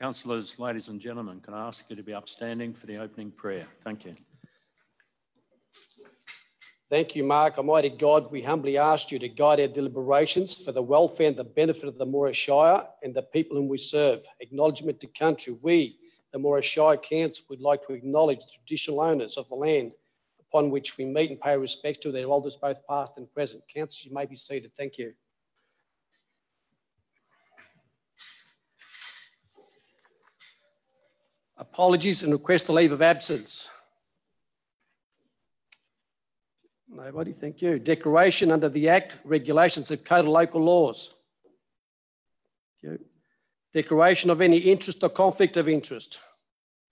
Councillors, ladies and gentlemen, can I ask you to be upstanding for the opening prayer? Thank you. Thank you, Mark. Almighty God, we humbly ask you to guide our deliberations for the welfare and the benefit of the Moira Shire and the people whom we serve. Acknowledgement to country. We, the Moira Shire Council, would like to acknowledge the traditional owners of the land upon which we meet and pay respect to their elders, both past and present. Councillors, you may be seated. Thank you. Apologies and request a leave of absence. Nobody, thank you. Declaration under the Act, regulations of Code of Local Laws. Thank you. Declaration of any interest or conflict of interest.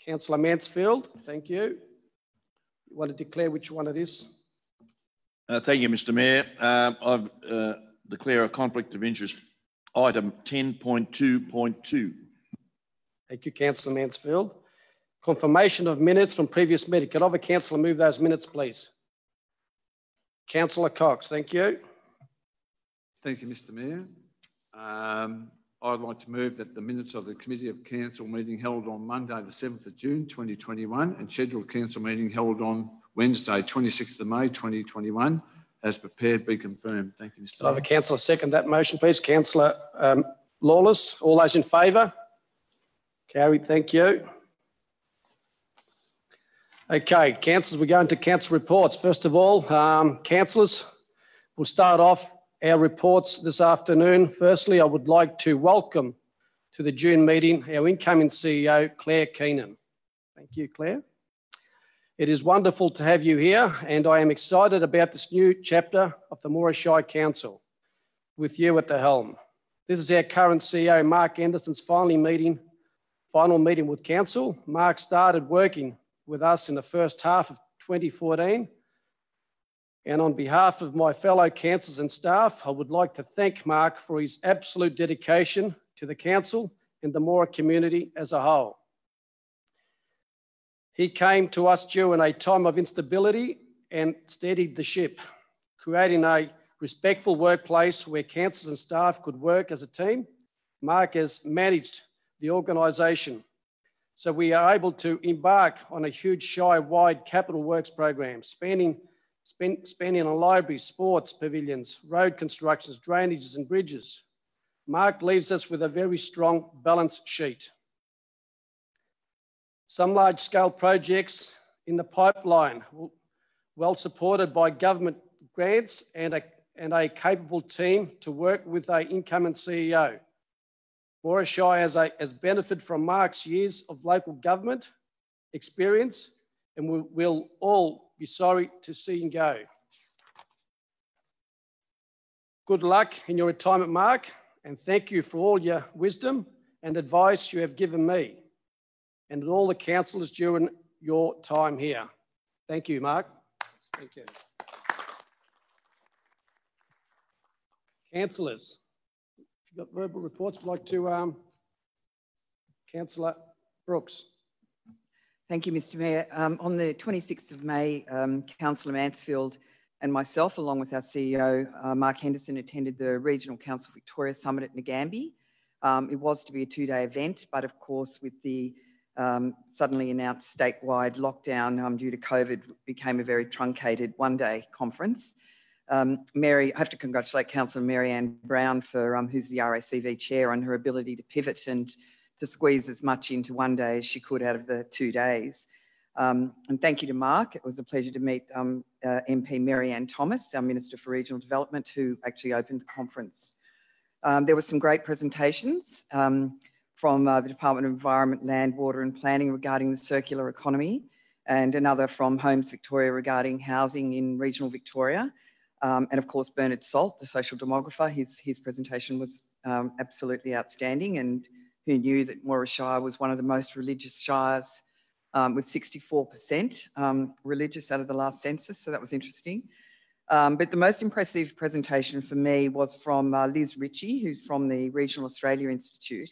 Councillor Mansfield, thank you. You want to declare which one it is? Uh, thank you, Mr Mayor. Uh, I uh, declare a conflict of interest, item 10.2.2. Thank you, Councillor Mansfield. Confirmation of minutes from previous meeting. Could I have a councillor move those minutes, please? Councillor Cox, thank you. Thank you, Mr Mayor. Um, I'd like to move that the minutes of the Committee of Council meeting held on Monday the 7th of June 2021 and scheduled council meeting held on Wednesday 26th of May 2021 as prepared be confirmed. Thank you, Mr Could I have a councillor second that motion, please? Councillor um, Lawless, all those in favour? Carried, thank you. Okay, councillors, we're going to council reports. First of all, um, councillors, we'll start off our reports this afternoon. Firstly, I would like to welcome to the June meeting our incoming CEO, Claire Keenan. Thank you, Claire. It is wonderful to have you here, and I am excited about this new chapter of the Moira Shire Council with you at the helm. This is our current CEO, Mark Henderson's meeting, final meeting with council. Mark started working with us in the first half of 2014. And on behalf of my fellow councillors and staff, I would like to thank Mark for his absolute dedication to the council and the Moira community as a whole. He came to us during a time of instability and steadied the ship, creating a respectful workplace where councillors and staff could work as a team. Mark has managed the organisation so we are able to embark on a huge Shire-wide capital works program, spanning, span, on libraries, sports pavilions, road constructions, drainages and bridges. Mark leaves us with a very strong balance sheet. Some large-scale projects in the pipeline, well supported by government grants and a, and a capable team to work with a incoming CEO. Moira Shire has, a, has benefited from Mark's years of local government experience and we will all be sorry to see him go. Good luck in your retirement, Mark, and thank you for all your wisdom and advice you have given me and all the councillors during your time here. Thank you, Mark. Thank you. Councillors got verbal reports. I'd like to, um, Councillor Brooks. Thank you, Mr Mayor. Um, on the 26th of May, um, Councillor Mansfield and myself, along with our CEO, uh, Mark Henderson, attended the Regional Council Victoria Summit at Nagambie. Um, it was to be a two-day event, but of course, with the um, suddenly announced statewide lockdown um, due to COVID, became a very truncated one-day conference. Um, Mary, I have to congratulate Councillor Mary Ann Brown for um, who's the RACV chair on her ability to pivot and to squeeze as much into one day as she could out of the two days. Um, and thank you to Mark. It was a pleasure to meet um, uh, MP Mary Ann Thomas, our Minister for Regional Development, who actually opened the conference. Um, there were some great presentations um, from uh, the Department of Environment, Land, Water and Planning regarding the circular economy and another from Homes Victoria regarding housing in regional Victoria. Um, and of course, Bernard Salt, the social demographer, his, his presentation was um, absolutely outstanding and who knew that Moira Shire was one of the most religious shires um, with 64% um, religious out of the last census, so that was interesting. Um, but the most impressive presentation for me was from uh, Liz Ritchie, who's from the Regional Australia Institute,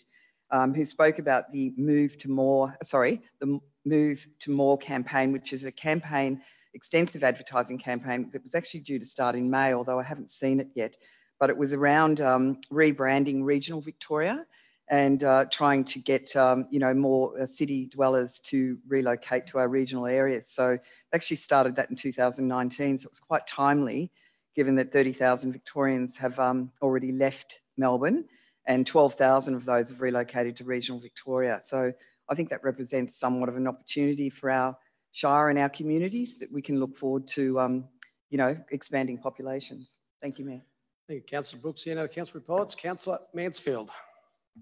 um, who spoke about the Move to More, sorry, the Move to More campaign, which is a campaign extensive advertising campaign that was actually due to start in May, although I haven't seen it yet. But it was around um, rebranding regional Victoria and uh, trying to get um, you know more uh, city dwellers to relocate to our regional areas. So actually started that in 2019, so it was quite timely, given that 30,000 Victorians have um, already left Melbourne, and 12,000 of those have relocated to regional Victoria. So I think that represents somewhat of an opportunity for our shire and our communities that we can look forward to, um, you know, expanding populations. Thank you, Mayor. Thank you, Councillor Brooks. Any other council reports? Councillor Mansfield.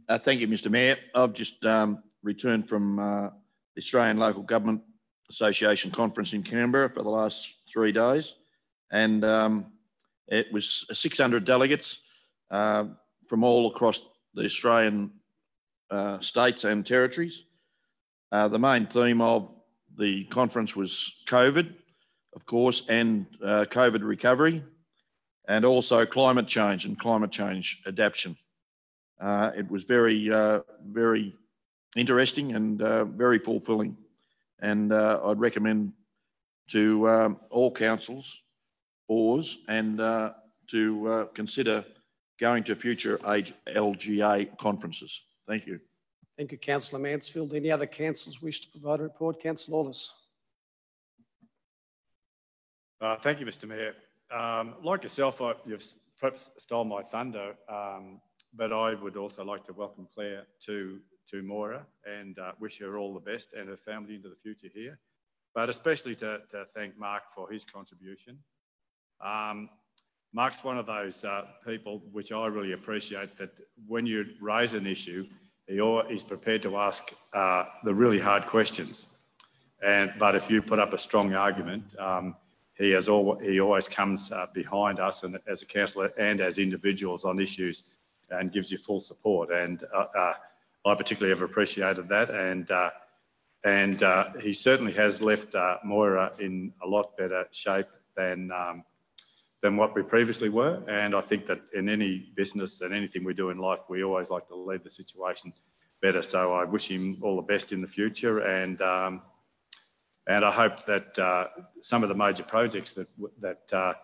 Uh, thank you, Mr Mayor. I've just um, returned from uh, the Australian Local Government Association Conference in Canberra for the last three days. And um, it was 600 delegates uh, from all across the Australian uh, states and territories. Uh, the main theme of the conference was COVID, of course, and uh, COVID recovery, and also climate change and climate change adaptation. Uh, it was very, uh, very interesting and uh, very fulfilling. And uh, I'd recommend to all councils, boards, and to consider going to future LGA conferences. Thank you. Thank you, Councillor Mansfield. Any other councillors wish to provide a report? Councillor Lawless. Uh, thank you, Mr. Mayor. Um, like yourself, I, you've perhaps stole my thunder, um, but I would also like to welcome Claire to, to Moira and uh, wish her all the best and her family into the future here, but especially to, to thank Mark for his contribution. Um, Mark's one of those uh, people which I really appreciate that when you raise an issue, he he's prepared to ask uh, the really hard questions. And, but if you put up a strong argument, um, he has all, he always comes uh, behind us and as a councillor and as individuals on issues and gives you full support. And uh, uh I particularly have appreciated that. And uh, and uh, he certainly has left Moira in a lot better shape than um, than what we previously were. And I think that in any business and anything we do in life, we always like to lead the situation better. So I wish him all the best in the future. And um, and I hope that uh, some of the major projects that that uh,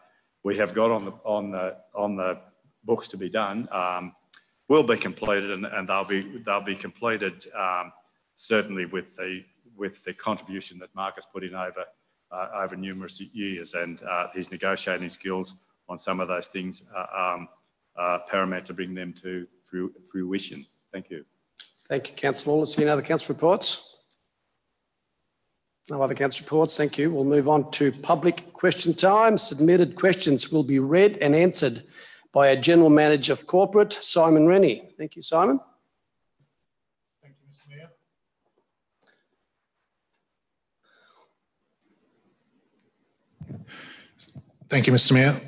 we have got on the on the on the books to be done um, will be completed, and, and they'll be they'll be completed um, certainly with the with the contribution that Mark has put in over over numerous years, and uh, his negotiating skills on some of those things are um, paramount to bring them to fruition. Thank you. Thank you, Councillor Let's see any other council reports. No other council reports. Thank you. We'll move on to public question time. Submitted questions will be read and answered by our General Manager of Corporate, Simon Rennie. Thank you, Simon. Thank you, Mr Mayor.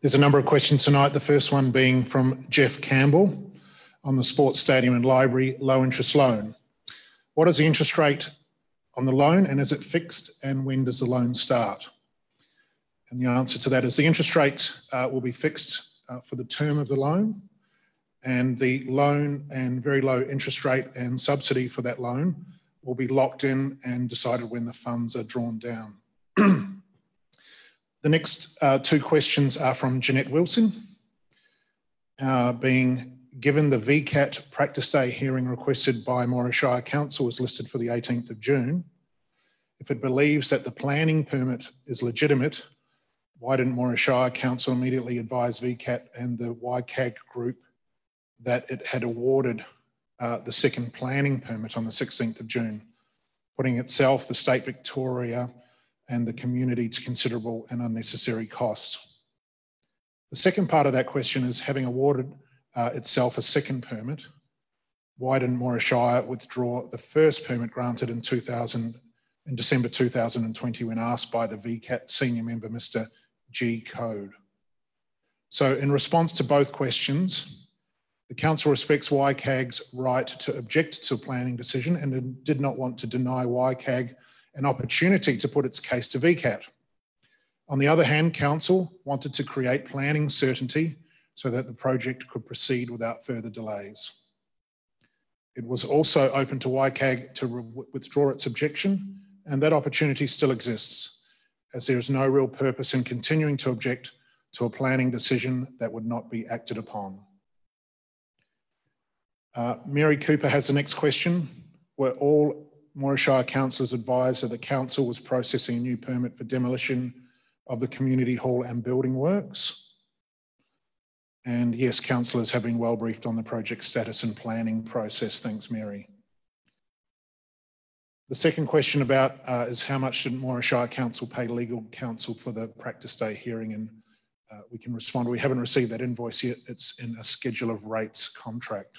There's a number of questions tonight. The first one being from Jeff Campbell on the sports stadium and library low interest loan. What is the interest rate on the loan and is it fixed and when does the loan start? And the answer to that is the interest rate uh, will be fixed uh, for the term of the loan and the loan and very low interest rate and subsidy for that loan will be locked in and decided when the funds are drawn down. the next uh, two questions are from Jeanette Wilson, uh, being given the VCAT practice day hearing requested by Moira Shire Council was listed for the 18th of June, if it believes that the planning permit is legitimate, why didn't Moira Shire Council immediately advise VCAT and the YCAG group that it had awarded uh, the second planning permit on the 16th of June, putting itself, the state Victoria, and the community to considerable and unnecessary cost. The second part of that question is having awarded uh, itself a second permit, why didn't Moira Shire withdraw the first permit granted in 2000 in December 2020 when asked by the VCAT senior member, Mr. G. Code? So in response to both questions, the Council respects YCAG's right to object to a planning decision and did not want to deny YCAG an opportunity to put its case to VCAT. On the other hand, Council wanted to create planning certainty so that the project could proceed without further delays. It was also open to YCAG to withdraw its objection, and that opportunity still exists, as there is no real purpose in continuing to object to a planning decision that would not be acted upon. Uh, Mary Cooper has the next question. Were all Moira Shire councillors advised that the council was processing a new permit for demolition of the community hall and building works? And yes, councillors have been well briefed on the project status and planning process. Thanks, Mary. The second question about uh, is how much did Moira Shire Council pay legal counsel for the practice day hearing? And uh, we can respond. We haven't received that invoice yet. It's in a schedule of rates contract.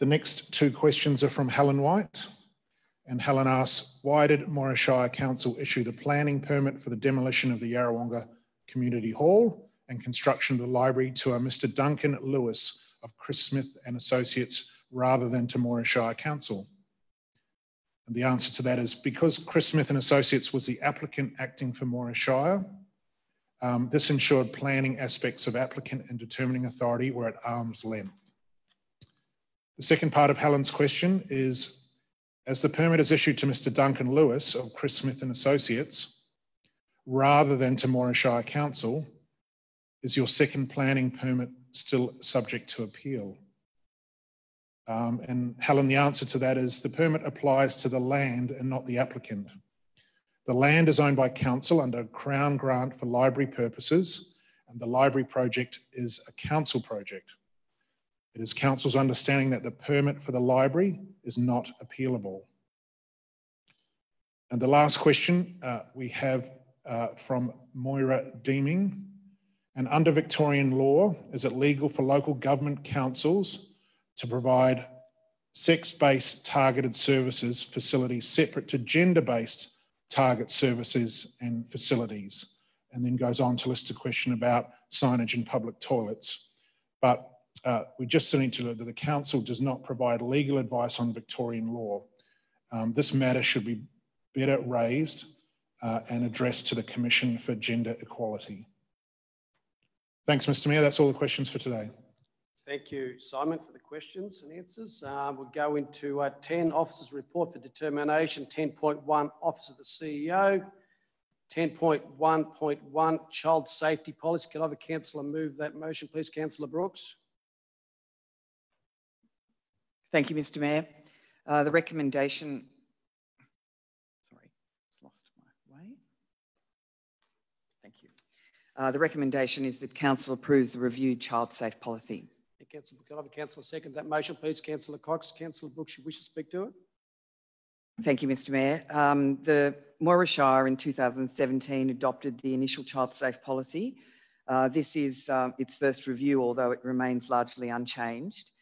The next two questions are from Helen White. And Helen asks, why did Moira Shire Council issue the planning permit for the demolition of the Yarrawonga Community Hall and construction of the library to a Mr. Duncan Lewis of Chris Smith and Associates rather than to Moira Shire Council? And the answer to that is because Chris Smith and Associates was the applicant acting for Moira Shire, um, this ensured planning aspects of applicant and determining authority were at arm's length. The second part of Helen's question is, as the permit is issued to Mr Duncan Lewis of Chris Smith and Associates, rather than to Moira Shire Council, is your second planning permit still subject to appeal? Um, and Helen, the answer to that is the permit applies to the land and not the applicant. The land is owned by council under Crown grant for library purposes, and the library project is a council project. It is council's understanding that the permit for the library is not appealable. And the last question uh, we have uh, from Moira Deeming. And under Victorian law, is it legal for local government councils to provide sex-based targeted services facilities separate to gender-based target services and facilities, and then goes on to list a question about signage in public toilets. But uh, we just need to know that the council does not provide legal advice on Victorian law. Um, this matter should be better raised uh, and addressed to the Commission for Gender Equality. Thanks, Mr Mayor. That's all the questions for today. Thank you, Simon, for the questions and answers. Uh, we'll go into uh, 10 Officers Report for Determination, 10.1 Office of the CEO, 10.1.1 Child Safety Policy. Can I have a councillor move that motion, please, Councillor Brooks? Thank you, Mr Mayor. Uh, the recommendation, sorry, lost my way. Thank you. Uh, the recommendation is that Council approves the reviewed child safe policy. Councillor, can I have a councillor second that motion, please? Councillor Cox, Councillor Brooks, you wish to speak to it? Thank you, Mr Mayor. Um, the Moira Shire in 2017 adopted the initial child safe policy. Uh, this is uh, its first review, although it remains largely unchanged.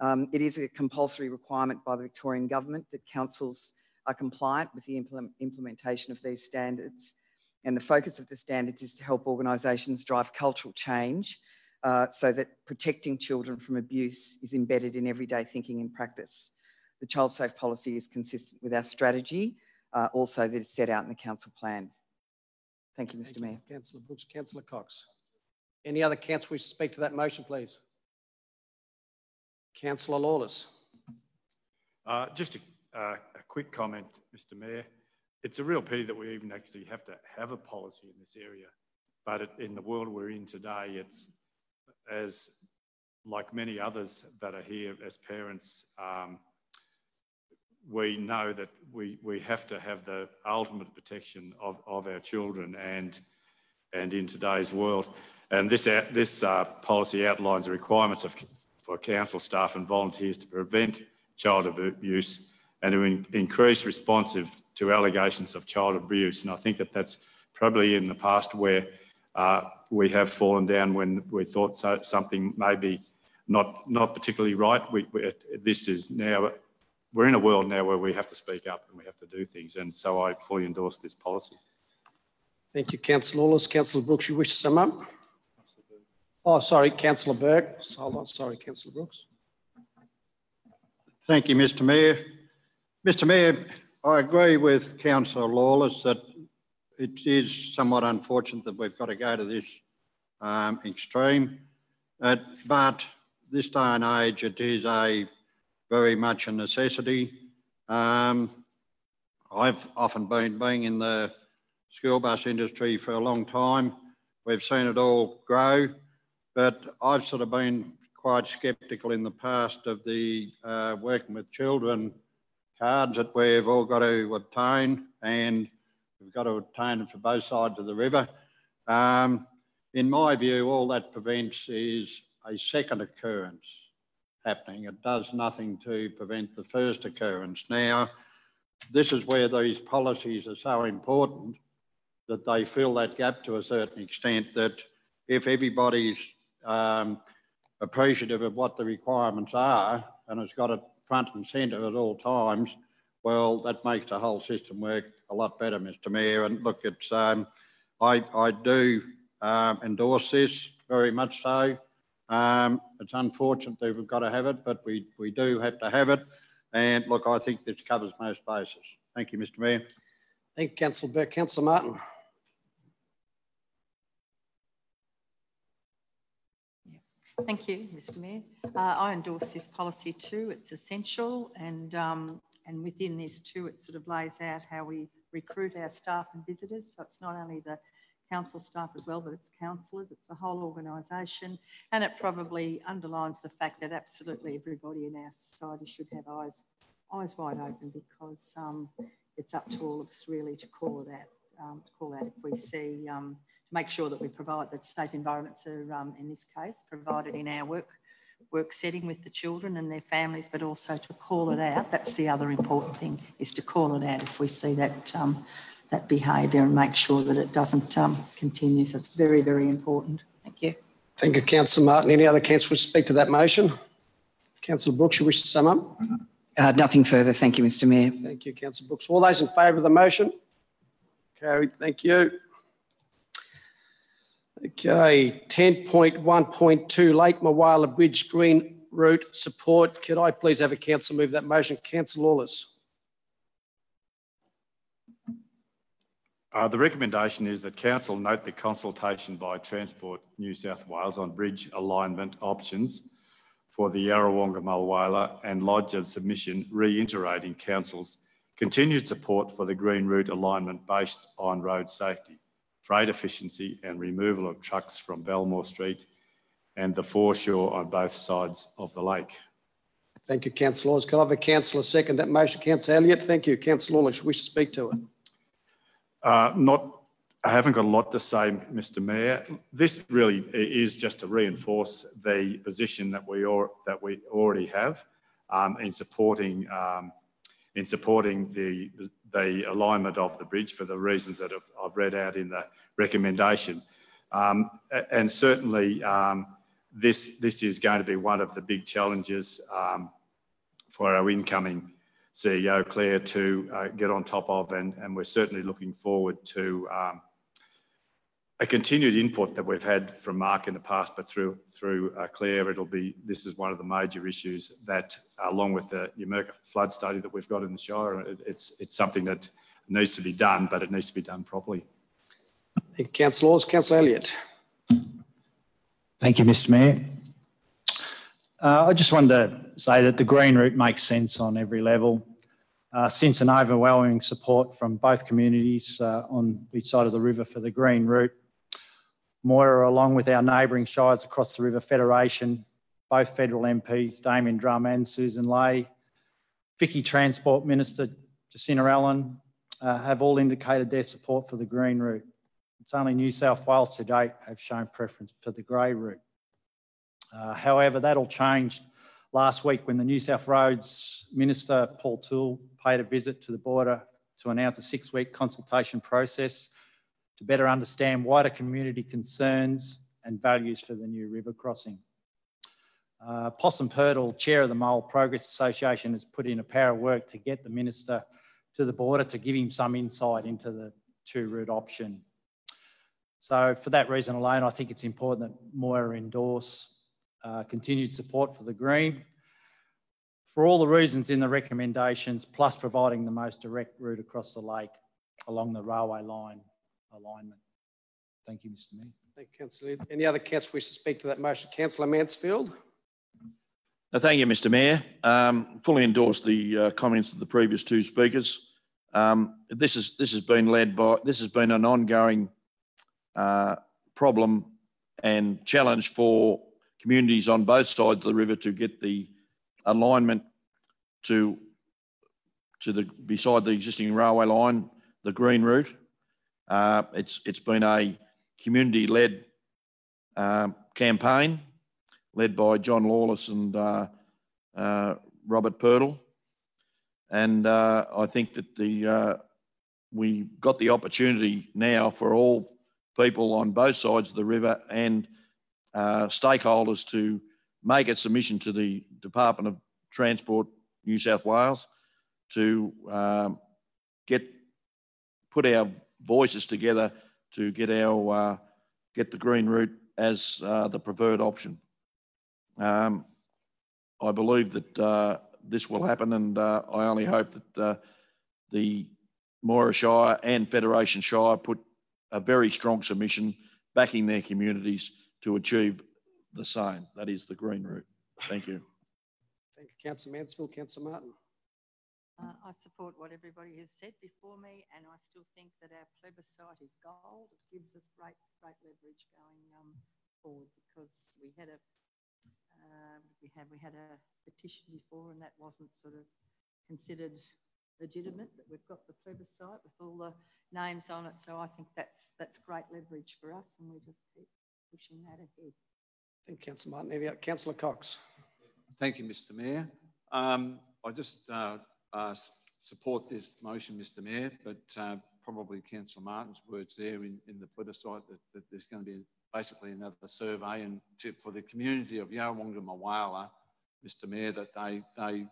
Um, it is a compulsory requirement by the Victorian Government that councils are compliant with the implement implementation of these standards. And the focus of the standards is to help organisations drive cultural change uh, so that protecting children from abuse is embedded in everyday thinking and practice. The child safe policy is consistent with our strategy, uh, also that is set out in the council plan. Thank you, Mr Thank Mayor. You, Councillor Brooks, Councillor Cox. Any other councillors wish to speak to that motion, please? Councillor Lawless. Uh, just a, uh, a quick comment, Mr Mayor. It's a real pity that we even actually have to have a policy in this area. But it, in the world we're in today, it's as like many others that are here as parents, um, we know that we, we have to have the ultimate protection of, of our children and, and in today's world. And this, this uh, policy outlines the requirements of, for council staff and volunteers to prevent child abuse and to in, increase responsive to allegations of child abuse. And I think that that's probably in the past where uh, we have fallen down when we thought so, something maybe not not particularly right. We, we, this is now we're in a world now where we have to speak up and we have to do things, and so I fully endorse this policy. Thank you, Councillor Lawless. Councillor Brooks, you wish to sum up? Oh, sorry, Councillor Burke. Hold on, sorry, Councillor Brooks. Thank you, Mr Mayor. Mr Mayor, I agree with Councillor Lawless that it is somewhat unfortunate that we've got to go to this um, extreme, uh, but this day and age it is a very much a necessity. Um, I've often been being in the school bus industry for a long time. We've seen it all grow, but I've sort of been quite sceptical in the past of the uh, working with children cards that we've all got to obtain and we've got to obtain them for both sides of the river. Um, in my view, all that prevents is a second occurrence happening. It does nothing to prevent the first occurrence. Now, this is where these policies are so important that they fill that gap to a certain extent that if everybody's um, appreciative of what the requirements are and has got it front and centre at all times, well, that makes the whole system work a lot better, Mr Mayor. And look, it's um, I, I do um, endorse this very much so. Um, it's unfortunate that we've got to have it, but we, we do have to have it. And look, I think this covers most bases. Thank you, Mr Mayor. Thank you, Councillor Burke. Councillor Martin. Thank you, Mr Mayor. Uh, I endorse this policy too. It's essential and, um, and within this too, it sort of lays out how we recruit our staff and visitors. So it's not only the council staff as well, but it's councillors, it's the whole organisation. And it probably underlines the fact that absolutely everybody in our society should have eyes, eyes wide open because um, it's up to all of us really to call it out, um, call out if we see um, make sure that we provide that safe environments are, um, in this case, provided in our work work setting with the children and their families, but also to call it out. That's the other important thing, is to call it out if we see that um, that behaviour and make sure that it doesn't um, continue. So it's very, very important. Thank you. Thank you, Councillor Martin. Any other councillors speak to that motion? Councillor Brooks, you wish to sum up? Uh, nothing further. Thank you, Mr Mayor. Thank you, Councillor Brooks. All those in favour of the motion? Carried. Thank you. Okay, 10.1.2 Lake Mulwala Bridge Green Route Support. Could I please have a council move that motion? Councillor Lawless. Uh, the recommendation is that council note the consultation by Transport New South Wales on bridge alignment options for the Yarrawonga Mulwala and lodge a submission reiterating council's continued support for the green route alignment based on road safety freight efficiency and removal of trucks from Belmore Street and the foreshore on both sides of the lake. Thank you, Councillor Lawless. Can I have a councillor second that motion? Councillor Elliott, thank you. Councillor Lawless, wish to speak to it? Uh, not, I haven't got a lot to say, Mr Mayor. This really is just to reinforce the position that we, or, that we already have um, in supporting um, in supporting the, the alignment of the bridge for the reasons that I've, read out in the recommendation. Um, and certainly um, this, this is going to be one of the big challenges um, for our incoming CEO, Claire, to uh, get on top of, and, and we're certainly looking forward to um, a continued input that we've had from Mark in the past, but through through uh, Claire, it'll be this is one of the major issues that, along with the Numurkah flood study that we've got in the Shire, it, it's it's something that needs to be done, but it needs to be done properly. Thank you, Councillor Laws. Councillor Elliott. Thank you, Mr Mayor. Uh, I just wanted to say that the green route makes sense on every level. Uh, since an overwhelming support from both communities uh, on each side of the river for the green route, Moira, along with our neighbouring shires across the River Federation, both federal MPs, Damian Drum and Susan Ley, Vicky Transport Minister Jacinta Allan, uh, have all indicated their support for the green route. It's only New South Wales to date have shown preference for the grey route. Uh, however, that all changed last week when the New South Roads Minister Paul Toole paid a visit to the border to announce a six-week consultation process to better understand wider community concerns and values for the new river crossing. Uh, Possum Purtle, chair of the Mole Progress Association, has put in a power of work to get the minister to the border to give him some insight into the two route option. So for that reason alone, I think it's important that Moira endorse uh, continued support for the Green for all the reasons in the recommendations, plus providing the most direct route across the lake along the railway line alignment. Thank you, Mr Mayor. Thank you, Councillor. Any other councillors wish to speak to that motion? Councillor Mansfield. No, thank you, Mr Mayor. Um, fully endorse the uh, comments of the previous two speakers. Um, this, is, this has been led by, this has been an ongoing uh, problem and challenge for communities on both sides of the river to get the alignment to to the beside the existing railway line, the green route. Uh, it's it's been a community-led um, campaign led by John Lawless and uh, uh, Robert Purtle, and uh, I think that the uh, we got the opportunity now for all people on both sides of the river and uh, stakeholders to make a submission to the Department of Transport New South Wales to um, get put our voices together to get our uh, get the green route as uh, the preferred option. Um, I believe that uh, this will happen, and uh, I only hope that uh, the Moira Shire and Federation Shire put a very strong submission backing their communities to achieve the same. That is the green route. Thank you. Thank you, Councillor Mansfield. Councillor Martin. Uh, I support what everybody has said before me, and I still think that our plebiscite is gold. It gives us great, great leverage going um, forward because we had a uh, we had we had a petition before, and that wasn't sort of considered legitimate. But we've got the plebiscite with all the names on it, so I think that's that's great leverage for us, and we just keep pushing that ahead. Thank you, Councillor Martin. Any Councillor Cox. Thank you, Mr Mayor. Um, I just uh, uh, support this motion, Mr Mayor, but uh, probably Councillor Martin's words there in, in the plebiscite that, that, there's going to be basically another survey and to, for the community of Yarrawonga Mulwala, Mr Mayor, that they, they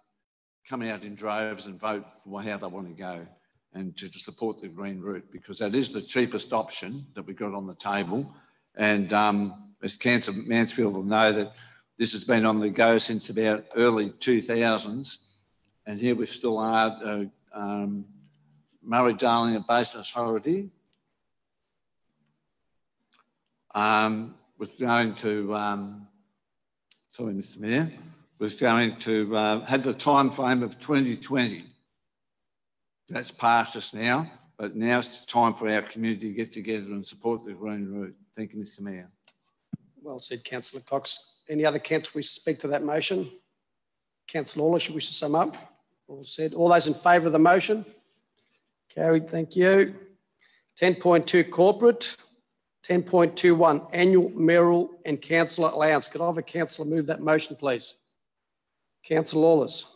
come out in droves and vote for how they want to go and to, to support the green route because that is the cheapest option that we've got on the table. And um, as Councillor Mansfield will know that this has been on the go since about early 2000s and here we still are, uh, um, Murray-Darling and Basin Authority um, was going to, um, sorry, Mr Mayor, was going to, uh, had the time frame of 2020. That's past us now, but now it's time for our community to get together and support the Green Route. Thank you, Mr Mayor. Well said, Councillor Cox. Any other councillor wish to speak to that motion? Councillor Lawler, should wish to sum up? All said. All those in favour of the motion? Carried, thank you. 10.2 corporate. 10.21 annual mayoral and councillor allowance. Could I have a councillor move that motion, please? Councillor Lawless.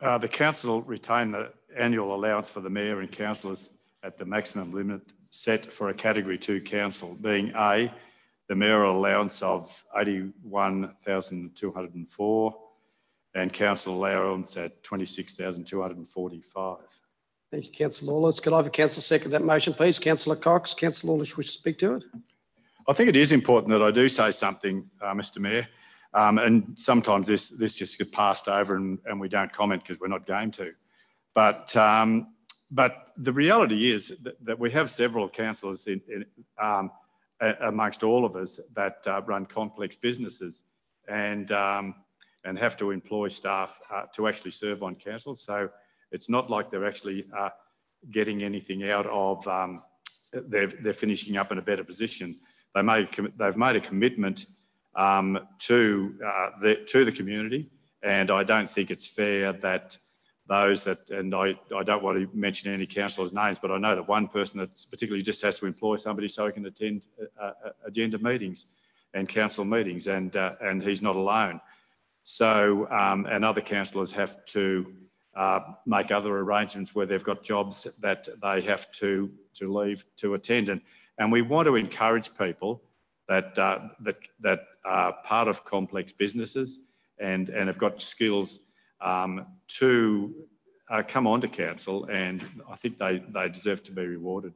Uh, the council retain the annual allowance for the mayor and councillors at the maximum limit set for a category two council, being A, the mayoral allowance of 81,204 and council allowance at 26,245. Thank you, Councillor Lawless. Could I have a councillor second that motion, please? Councillor Cox, Councillor Lawless wish to speak to it? I think it is important that I do say something, uh, Mr Mayor. Um, and sometimes this, this just gets passed over and, and we don't comment because we're not game to. But, um, but the reality is that, that, we have several councillors in, in, um, amongst all of us that uh, run complex businesses and, um, and have to employ staff uh, to actually serve on council. So it's not like they're actually uh, getting anything out of, um, they're, they're finishing up in a better position. They made, they've made a commitment um, to, uh, the, to the community and I don't think it's fair that those that, and I, I don't want to mention any councillors' names, but I know that one person that particularly just has to employ somebody so he can attend uh, uh, agenda meetings and council meetings, and uh, and he's not alone. So, um, and other councillors have to uh, make other arrangements where they've got jobs that they have to to leave to attend, and and we want to encourage people that uh, that that are part of complex businesses and and have got skills um, to uh, come on to council, and I think they, they deserve to be rewarded.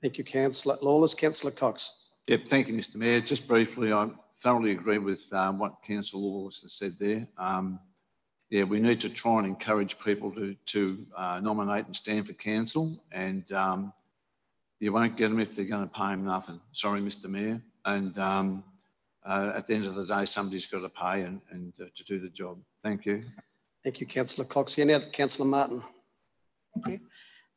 Thank you, Councillor Lawless. Councillor Cox. Yep, thank you, Mr Mayor. Just briefly, I thoroughly agree with um, what Councillor Lawless has said there. Um, yeah, we need to try and encourage people to, to uh, nominate and stand for council, and um, you won't get them if they're going to pay them nothing. Sorry, Mr Mayor. And um, uh, at the end of the day, somebody's got to pay and, and uh, to do the job. Thank you. Thank you, Councillor Cox. Any other? Councillor Martin. Thank you.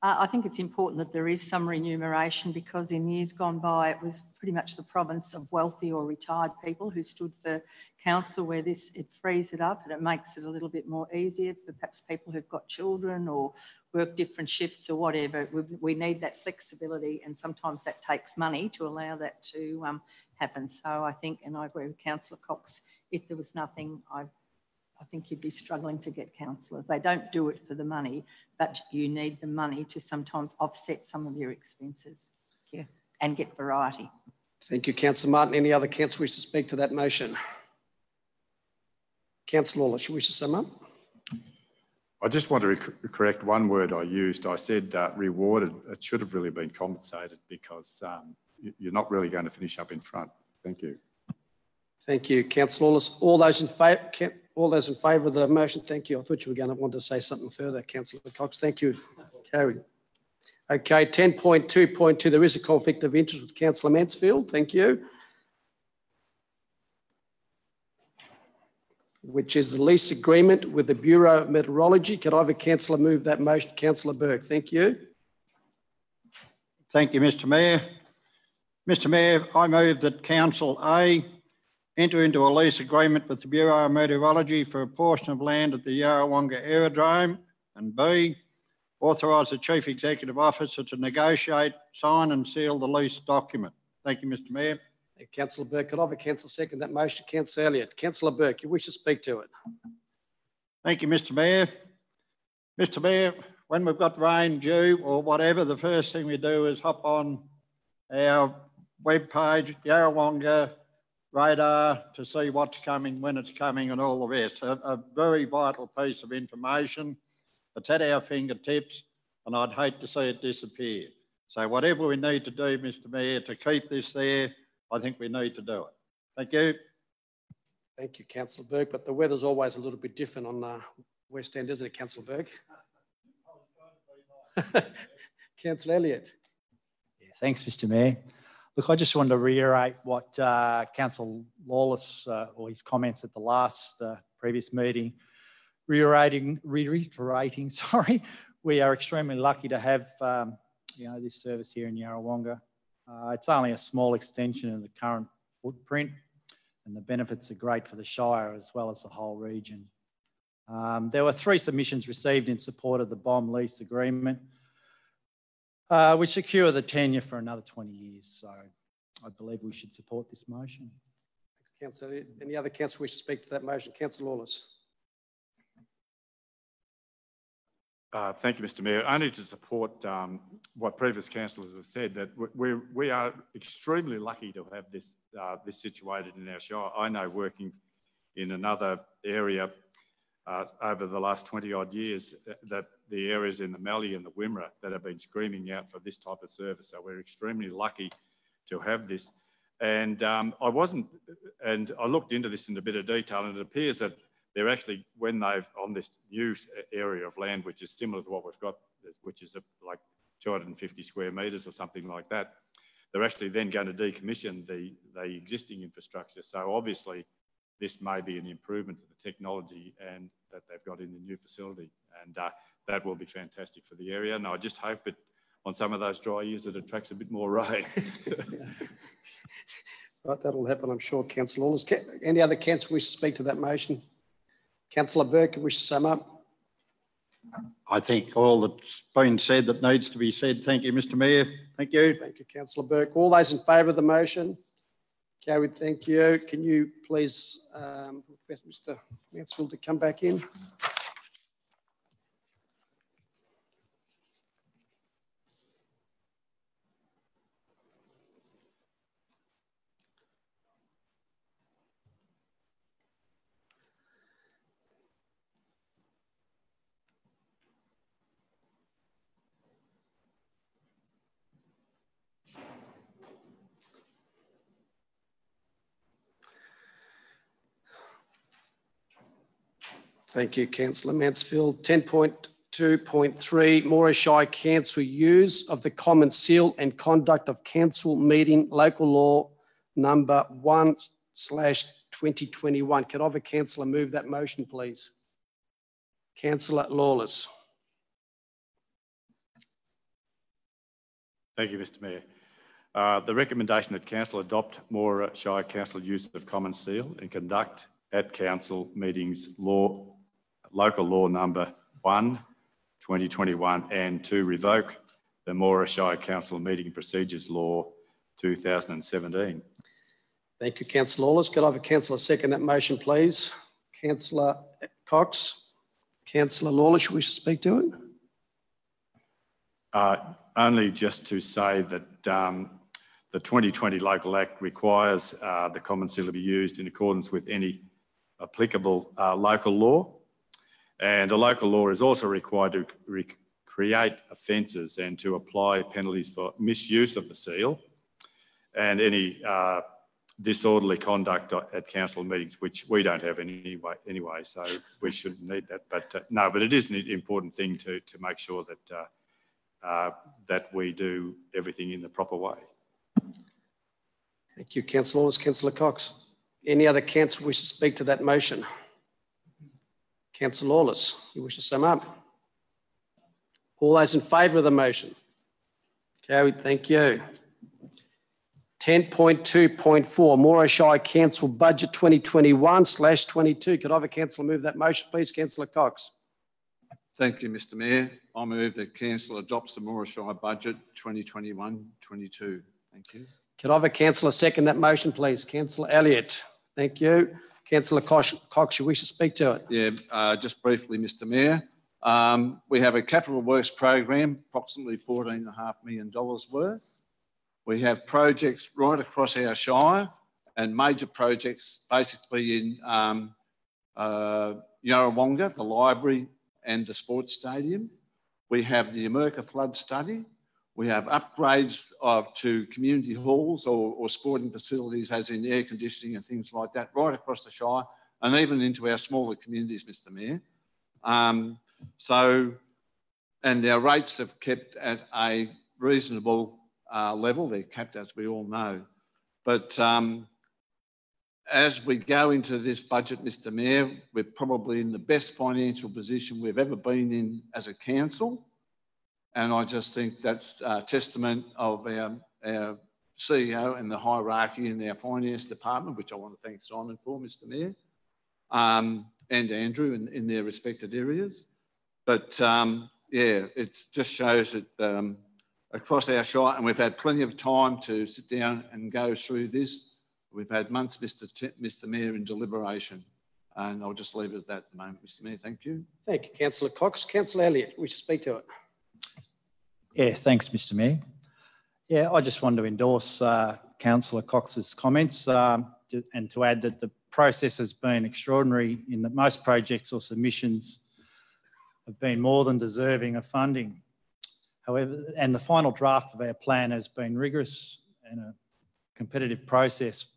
Uh, I think it's important that there is some remuneration because in years gone by, it was pretty much the province of wealthy or retired people who stood for council where this, it frees it up and it makes it a little bit more easier for perhaps people who've got children or work different shifts or whatever. We, we need that flexibility and sometimes that takes money to allow that to um, happen. So I think, and I agree with Councillor Cox, if there was nothing, I I think you'd be struggling to get councillors. They don't do it for the money, but you need the money to sometimes offset some of your expenses yeah. and get variety. Thank you, Councillor Martin. Any other councillor wish to speak to that motion? Councillor Lawler, you wish to sum up? I just want to correct one word I used. I said uh, rewarded. It should have really been compensated because um, you're not really going to finish up in front. Thank you. Thank you, Councillor Lawless. All those in favour, all those in favour of the motion, thank you. I thought you were going to want to say something further, Councillor Cox. Thank you. Carried. Okay, 10.2.2, there is a conflict of interest with Councillor Mansfield. Thank you. Which is the lease agreement with the Bureau of Meteorology. Could I have a councillor move that motion? Councillor Burke, thank you. Thank you, Mr Mayor. Mr Mayor, I move that Council A enter into a lease agreement with the Bureau of Meteorology for a portion of land at the Yarrawonga Aerodrome, and B, authorise the Chief Executive Officer to negotiate, sign and seal the lease document. Thank you, Mr Mayor. Thank you, Councillor Burke. Could I have a councillor second that motion? Councillor Elliott. Councillor Burke, you wish to speak to it? Thank you, Mr Mayor. Mr Mayor, when we've got rain due or whatever, the first thing we do is hop on our web page, Yarrawonga radar to see what's coming, when it's coming, and all the rest. A, a very vital piece of information. It's at our fingertips, and I'd hate to see it disappear. So whatever we need to do, Mr Mayor, to keep this there, I think we need to do it. Thank you. Thank you, Councillor Burke. But the weather's always a little bit different on uh, West End, isn't it, Councillor Burke? Councillor Elliott. Yeah, thanks, Mr Mayor. Look, I just wanted to reiterate what uh, Council Lawless, uh, or his comments at the last uh, previous meeting, reiterating, reiterating, sorry, we are extremely lucky to have um, you know, this service here in Yarrawonga. Uh, it's only a small extension of the current footprint and the benefits are great for the Shire as well as the whole region. Um, there were three submissions received in support of the BOM lease agreement uh, which secure the tenure for another 20 years. So I believe we should support this motion. Councillor, any other councillor wish to speak to that motion? Councillor Lawless. Uh, thank you, Mr Mayor. Only to support um, what previous councillors have said, that we, we are extremely lucky to have this, uh, this situated in our shire. I know working in another area uh, over the last 20 odd years uh, that the areas in the Mallee and the Wimmera that have been screaming out for this type of service. So we're extremely lucky to have this. And um, I wasn't, and I looked into this in a bit of detail and it appears that they're actually, when they've on this new area of land, which is similar to what we've got, which is like 250 square metres or something like that, they're actually then going to decommission the, the existing infrastructure. So obviously this may be an improvement to the technology and that they've got in the new facility. And uh, that will be fantastic for the area. And I just hope it, on some of those dry years, it attracts a bit more rain. right, that'll happen, I'm sure, Councillor Lawless. Any other councillor wish to speak to that motion? Councillor Burke, wish to sum up? I think all that's been said that needs to be said. Thank you, Mr Mayor. Thank you. Thank you, Councillor Burke. All those in favour of the motion? Carried, thank you. Can you please um, request Mr Mansfield to come back in? Thank you, Councillor Mansfield. 10.2.3, Moira Shire Council use of the common seal and conduct of council meeting local law number 1 slash 2021. Could I have a councillor move that motion, please? Councillor Lawless. Thank you, Mr Mayor. Uh, the recommendation that Council adopt Moira Shire Council use of common seal and conduct at Council meetings law, local law number 1, 2021 and to revoke the Moira Shire Council meeting procedures law 2017. Thank you, Councillor Lawless. Could I have a councillor second that motion, please? Councillor Cox, Councillor Lawless, wish to speak to it? Uh, only just to say that um, the 2020 Local Act requires uh, the common seal to be used in accordance with any applicable uh, local law. And a local law is also required to re create offences and to apply penalties for misuse of the seal and any uh, disorderly conduct at council meetings, which we don't have anyway, anyway so we shouldn't need that. But uh, no, but it is an important thing to, to make sure that, uh, uh, that we do everything in the proper way. Thank you, Councillor Lawless. Councillor Cox. Any other councillor wish to speak to that motion? Councillor Lawless, you wish to sum up? All those in favour of the motion? Carried, thank you. 10.2.4, Moira Shire Council Budget 2021 slash 22. Could I have a councillor move that motion, please? Councillor Cox. Thank you, Mr Mayor. I move that Council adopts the Moira Shire Budget 2021-22. Thank you. Could I have a councillor second that motion, please? Councillor Elliott. Thank you. Councillor Cox, Cox, you wish to speak to it? Yeah, uh, just briefly, Mr Mayor. Um, we have a capital works program, approximately $14.5 million worth. We have projects right across our shire and major projects basically in um, uh, Yarrawonga, the library and the sports stadium. We have the America flood study. We have upgrades of, to community halls or, or sporting facilities as in air conditioning and things like that right across the Shire and even into our smaller communities, Mr Mayor. Um, so, and our rates have kept at a reasonable uh, level. They're capped, as we all know. But um, as we go into this budget, Mr Mayor, we're probably in the best financial position we've ever been in as a council. And I just think that's a testament of our, our CEO and the hierarchy in our finance department, which I want to thank Simon for, Mr Mayor, um, and Andrew in, in their respected areas. But um, yeah, it just shows that um, across our shire, and we've had plenty of time to sit down and go through this. We've had months, Mr. T Mr. Mayor, in deliberation. And I'll just leave it at that at the moment, Mr. Mayor. Thank you. Thank you, Councillor Cox. Councillor Elliott, we should speak to it. Yeah, thanks, Mr. Mayor. Yeah, I just want to endorse uh, Councillor Cox's comments um, and to add that the process has been extraordinary in that most projects or submissions have been more than deserving of funding. However, and the final draft of our plan has been rigorous and a competitive process.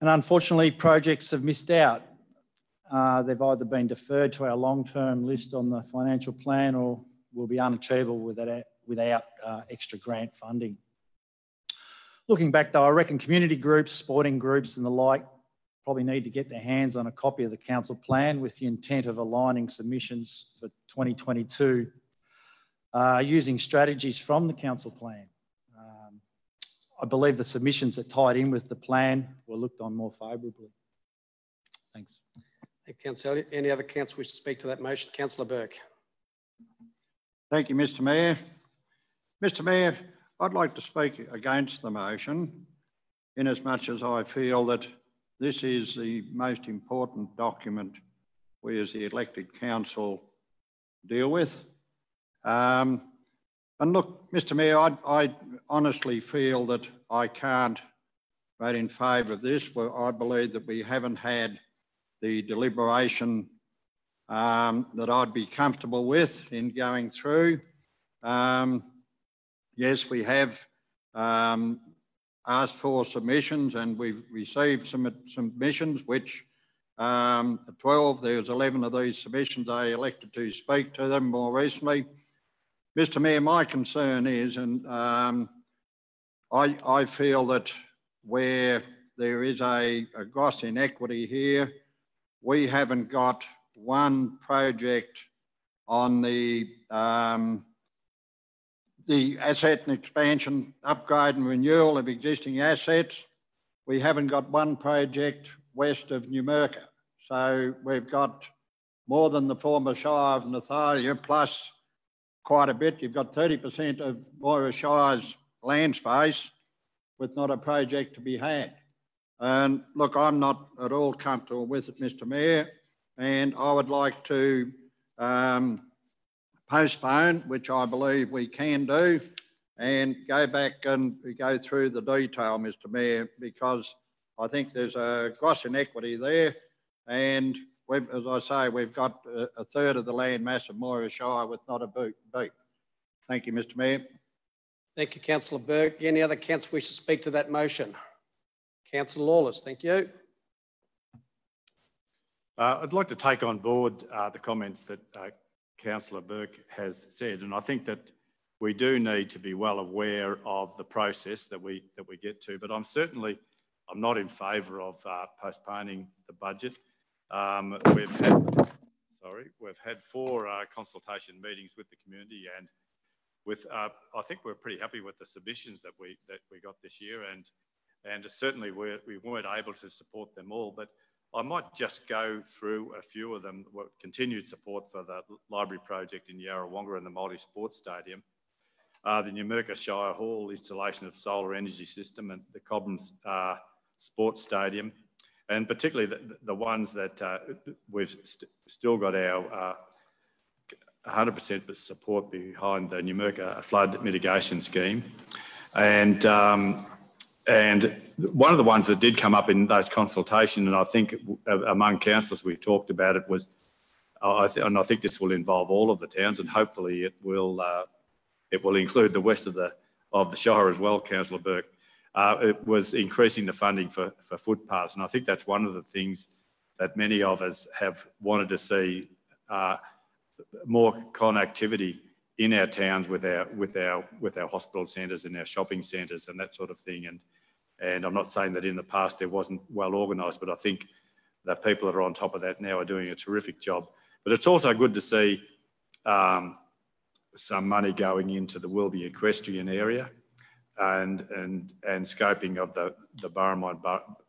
And unfortunately, projects have missed out. Uh, they've either been deferred to our long-term list on the financial plan or will be unachievable without, without uh, extra grant funding. Looking back though, I reckon community groups, sporting groups and the like probably need to get their hands on a copy of the council plan with the intent of aligning submissions for 2022 uh, using strategies from the council plan. Um, I believe the submissions that tied in with the plan were looked on more favourably. Thanks. Thank you, Councillor. Any other council wish to speak to that motion? Councillor Burke. Thank you, Mr Mayor. Mr Mayor, I'd like to speak against the motion in as much as I feel that this is the most important document we as the elected council deal with. Um, and look, Mr Mayor, I, I, honestly feel that I can't vote in favour of this. I believe that we haven't had the deliberation um, that I'd be comfortable with in going through. Um, yes, we have um, asked for submissions and we've received some submissions which um, 12, there was 11 of these submissions I elected to speak to them more recently. Mr Mayor, my concern is, and um, I, I feel that where there is a, a gross inequity here, we haven't got one project on the um, the asset and expansion, upgrade and renewal of existing assets. We haven't got one project west of Numurkah. So we've got more than the former Shire of Nathalia, plus quite a bit. You've got 30% of Moira Shire's land space with not a project to be had. And look, I'm not at all comfortable with it, Mr Mayor, and I would like to um, postpone, which I believe we can do, and go back and go through the detail, Mr Mayor, because I think there's a gross inequity there. And as I say, we've got a, a, third of the land mass of Moira Shire with not a boot. beat. Thank you, Mr Mayor. Thank you, Councillor Burke. Any other councillors wish to speak to that motion? Councillor Lawless, thank you. Uh, I'd like to take on board uh, the comments that uh, Councillor Burke has said, and I think that we do need to be well aware of the process that we that we get to. But I'm certainly I'm not in favour of uh, postponing the budget. Um, we've had sorry we've had four uh, consultation meetings with the community, and with uh, I think we're pretty happy with the submissions that we that we got this year, and and certainly we were not able to support them all, but I might just go through a few of them. Continued support for the library project in Yarrawonga and the multi-sports stadium. Uh, the Numurkah Shire Hall installation of solar energy system and the Cobram uh, Sports Stadium, and particularly the, the ones that uh, we've st still got our 100% uh, support behind the Numurkah flood mitigation scheme. And um, and one of the ones that did come up in those consultations, and I think among councillors we talked about it was, uh, and I think this will involve all of the towns, and hopefully it will uh, it will include the west of the of the Shire as well, Councillor Burke. Uh, it was increasing the funding for, for footpaths, and I think that's one of the things that many of us have wanted to see uh, more connectivity in our towns with our with our with our hospital centres and our shopping centres and that sort of thing. And and I'm not saying that in the past there wasn't well organised, but I think the people that are on top of that now are doing a terrific job. But it's also good to see um, some money going into the Wilby equestrian area and and and scoping of the the Barramine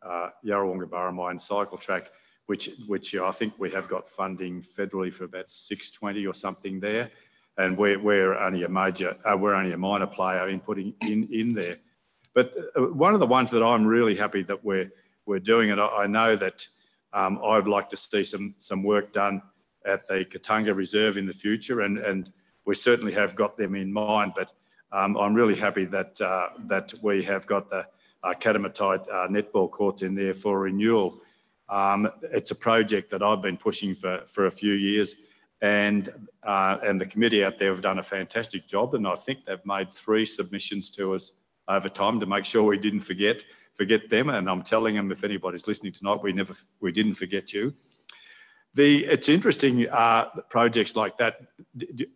uh, Yarrawonga cycle track, which which I think we have got funding federally for about 620 or something there and we're, we're only a major, uh, we're only a minor player in putting in, in there. But uh, one of the ones that I'm really happy that we're, we're doing, and I, know that um, I'd like to see some, some work done at the Katunga Reserve in the future, and, and we certainly have got them in mind, but um, I'm really happy that, uh, that we have got the uh, Katamatite uh, netball courts in there for renewal. Um, it's a project that I've been pushing for, for a few years and uh, and the committee out there have done a fantastic job. And I think they've made three submissions to us over time to make sure we didn't forget forget them. And I'm telling them if anybody's listening tonight, we never we didn't forget you. The it's interesting uh, projects like that.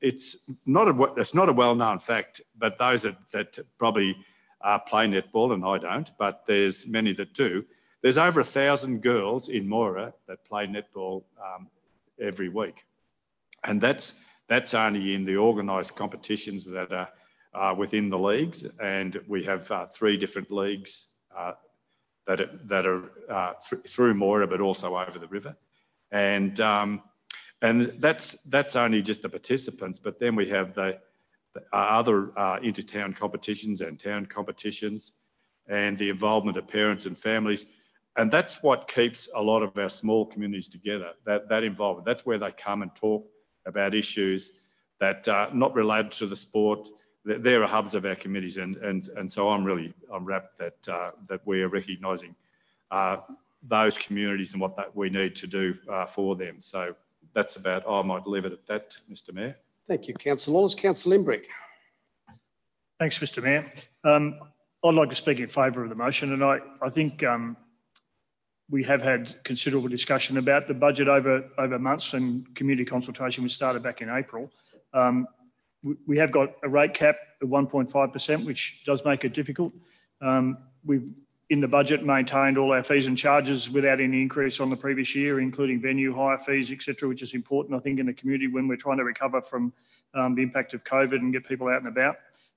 It's not a it's not a well known fact, but those that, that probably uh, play netball and I don't, but there's many that do. There's over a thousand girls in Moira that play netball um, every week and that's that's only in the organised competitions that are uh, within the leagues, and we have uh, three different leagues uh, that are, that are uh, th through Moira, but also over the river, and um, and that's that's only just the participants, but then we have the, the other uh, inter-town competitions and town competitions, and the involvement of parents and families. And that's what keeps a lot of our small communities together, that, that involvement. That's where they come and talk about issues that are not related to the sport. They're hubs of our committees, and and and so I'm really I'm rapt that uh, that we are recognising uh, those communities and what that we need to do uh, for them. So that's about. I might leave it at that, Mr. Mayor. Thank you, Councillor Laws. Councillor Limbrick. Thanks, Mr. Mayor. Um, I'd like to speak in favour of the motion, and I I think um, we have had considerable discussion about the budget over, over months and community consultation which started back in April. Um, we, have got a rate cap of 1.5%, which does make it difficult. Um, we've, in the budget, maintained all our fees and charges without any increase on the previous year, including venue hire fees, etc., which is important, I think, in the community when we're trying to recover from um, the impact of COVID and get people out and about.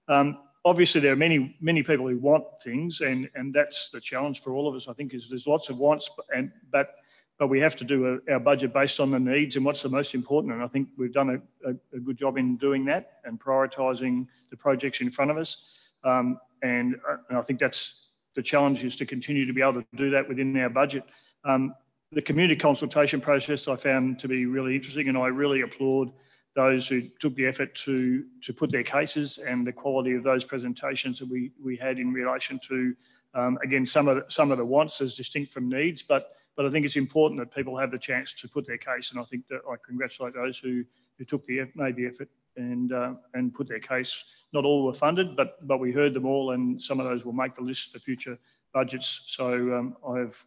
Um, obviously, there are many, many people who want things, and, and that's the challenge for all of us. I think is there's lots of wants, and but but we have to do a, our budget based on the needs and what's the most important. And I think we've done a, a, a good job in doing that and prioritising the projects in front of us. Um, and, uh, and, I think that's the challenge is to continue to be able to do that within our budget. Um, the community consultation process I found to be really interesting, and I really applaud those who took the effort to, to put their cases and the quality of those presentations that we, we had in relation to, um, again, some of, the, some of the wants as distinct from needs, but, but I think it's important that people have the chance to put their case. And I think that I congratulate those who, who took the, made the effort and, uh, and put their case. Not all were funded, but, but we heard them all and some of those will make the list for future budgets. So um, I have,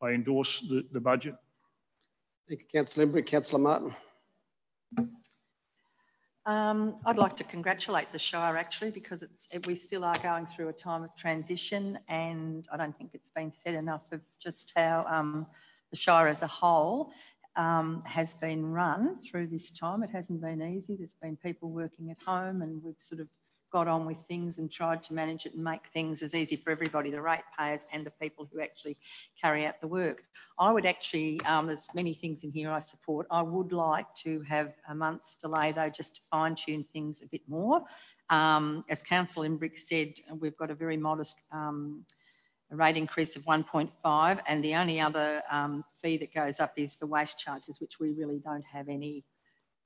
I endorse the, the budget. Thank you, Councillor Limbrick. Councillor Martin. Um, I'd like to congratulate the Shire actually because it's we still are going through a time of transition and I don't think it's been said enough of just how um, the Shire as a whole um, has been run through this time. It hasn't been easy. There's been people working at home and we've sort of got on with things and tried to manage it and make things as easy for everybody, the ratepayers and the people who actually carry out the work. I would actually, um, there's many things in here I support. I would like to have a month's delay though, just to fine tune things a bit more. Um, as Councillor Limbrick said, we've got a very modest um, rate increase of 1.5 and the only other um, fee that goes up is the waste charges, which we really don't have any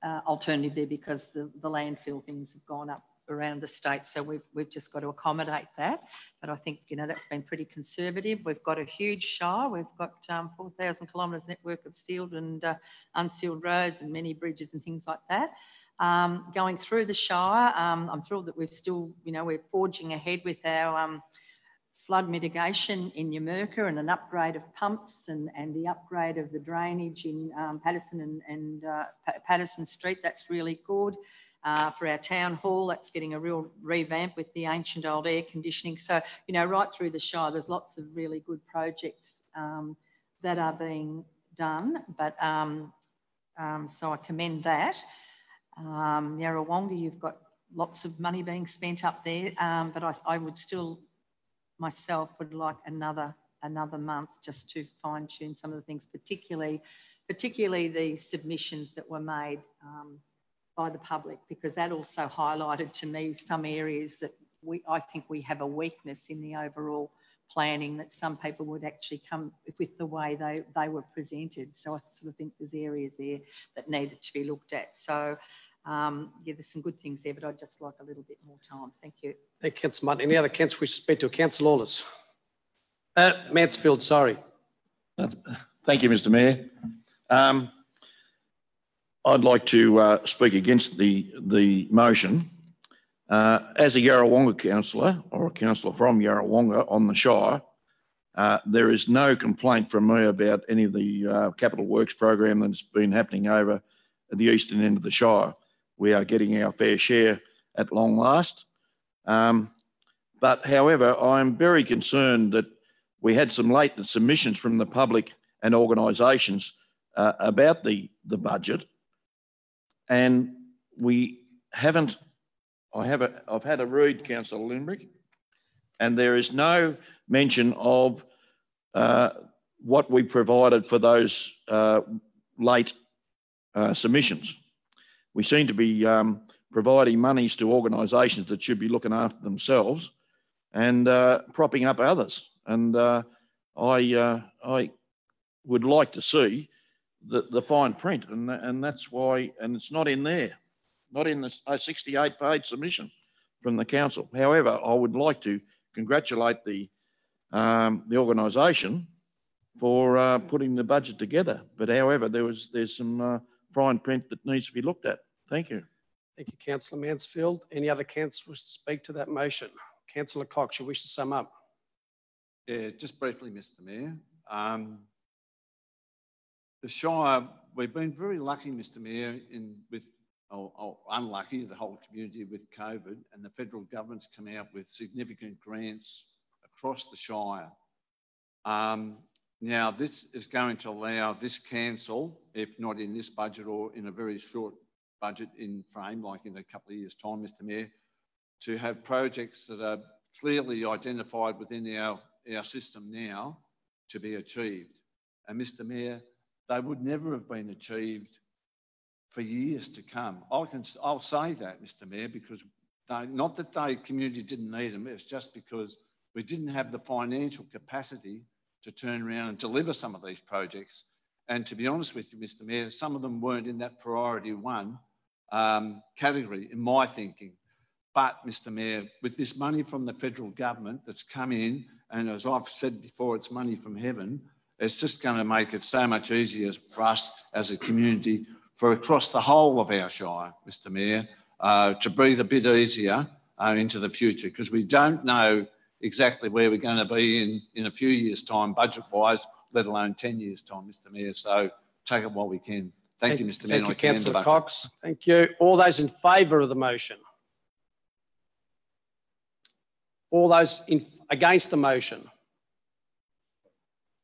uh, alternative there because the, the landfill things have gone up around the state. So we've, we've just got to accommodate that. But I think, you know, that's been pretty conservative. We've got a huge shire. We've got um, 4,000 kilometres network of sealed and uh, unsealed roads and many bridges and things like that. Um, going through the Shire, um, I'm thrilled that we've still, you know, we're forging ahead with our um, flood mitigation in Numurkah and an upgrade of pumps and, and the upgrade of the drainage in um, Patterson and, and uh, Patterson Street. That's really good uh, for our town hall. That's getting a real revamp with the ancient old air conditioning. So, you know, right through the Shire, there's lots of really good projects um, that are being done. But um, um, so I commend that. Um, Yarrawonga, you've got lots of money being spent up there, um, but I, I would still myself would like another another month just to fine tune some of the things, particularly particularly the submissions that were made um, by the public because that also highlighted to me some areas that we, I think we have a weakness in the overall planning that some people would actually come with the way they, they were presented. So I sort of think there's areas there that needed to be looked at. So um, yeah, there's some good things there, but I'd just like a little bit more time. Thank you. Thank you, Councillor Martin. Any other councillors we speak to? Councillor Lawless. Uh, Mansfield, sorry. Uh, thank you, Mr Mayor. Um, I'd like to uh, speak against the, the motion. Uh, as a Yarrawonga councillor, or a councillor from Yarrawonga on the Shire, uh, there is no complaint from me about any of the uh, capital works program that's been happening over at the eastern end of the Shire. We are getting our fair share at long last. Um, but however, I'm very concerned that we had some latent submissions from the public and organisations uh, about the, the budget and we haven't, I have a, I've had a read, Councillor Limbrick, and there is no mention of uh, what we provided for those uh, late uh, submissions. We seem to be um, providing monies to organisations that should be looking after themselves and uh, propping up others. And uh, I, uh, I would like to see the, the fine print, and, and that's why, and it's not in there, not in the 68 page submission from the council. However, I would like to congratulate the, um, the organisation for uh, putting the budget together. But however, there was there's some uh, fine print that needs to be looked at. Thank you. Thank you, Councillor Mansfield. Any other councillors to speak to that motion? Councillor Cox, you wish to sum up? Yeah, just briefly, Mr Mayor. Um, the Shire, we've been very lucky, Mr Mayor, in with or, or, unlucky, the whole community with COVID, and the federal government's come out with significant grants across the Shire. Um, now, this is going to allow this council, if not in this budget or in a very short budget in frame, like in a couple of years' time, Mr Mayor, to have projects that are clearly identified within our, our system now to be achieved. And Mr Mayor, they would never have been achieved for years to come. I can, I'll say that, Mr Mayor, because they, not that the community didn't need them, it's just because we didn't have the financial capacity to turn around and deliver some of these projects. And to be honest with you, Mr Mayor, some of them weren't in that priority one um, category, in my thinking. But, Mr Mayor, with this money from the federal government that's come in, and as I've said before, it's money from heaven, it's just going to make it so much easier for us as a community for across the whole of our Shire, Mr Mayor, uh, to breathe a bit easier uh, into the future because we don't know exactly where we're going to be in, in a few years' time, budget-wise, let alone 10 years' time, Mr Mayor. So take it while we can. Thank, you, Mr Mayor. Thank you, Councillor Cox. Thank you. All those in favour of the motion? All those in, against the motion?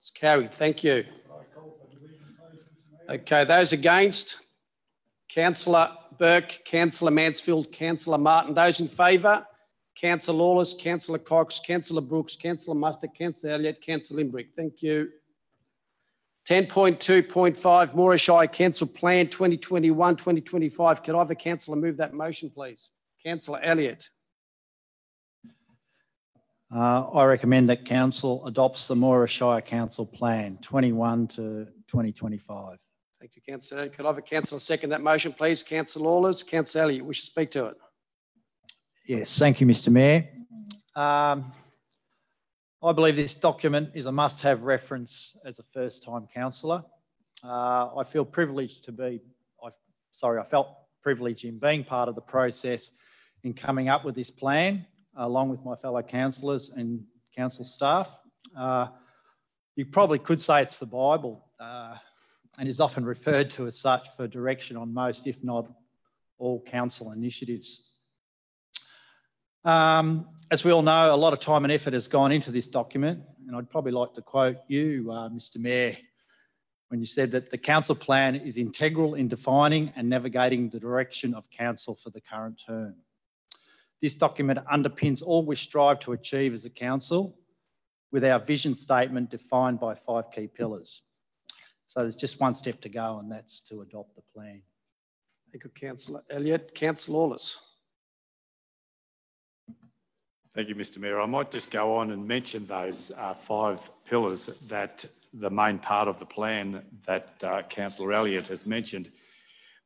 It's carried. Thank you. Okay, those against? Councillor Burke, Councillor Mansfield, Councillor Martin. Those in favour? Councillor Lawless, Councillor Cox, Councillor Brooks, Councillor Mustica, Councillor Elliott, Councillor Limbrick. Thank you. 10.2.5 Moira Shire Council Plan 2021-2025. Can I have a councillor move that motion, please? Councillor Elliott. Uh, I recommend that council adopts the Moira Shire Council Plan 21 to 2025. Thank you, Councillor. Could I have a councillor second that motion, please? Councillor Lawless, Councillor Elliott, wish to speak to it. Yes, thank you, Mr Mayor. Um, I believe this document is a must-have reference as a first-time councillor. Uh, I feel privileged to be, I, sorry, I felt privileged in being part of the process in coming up with this plan, along with my fellow councillors and council staff. Uh, you probably could say it's the Bible uh, and is often referred to as such for direction on most, if not all, council initiatives. Um, as we all know, a lot of time and effort has gone into this document, and I'd probably like to quote you, uh, Mr Mayor, when you said that the council plan is integral in defining and navigating the direction of council for the current term. This document underpins all we strive to achieve as a council with our vision statement defined by five key pillars. So there's just one step to go and that's to adopt the plan. Thank you, Councillor Elliott. Councillor Lawless. Thank you, Mr Mayor. I might just go on and mention those uh, five pillars that the main part of the plan that uh, Councillor Elliott has mentioned.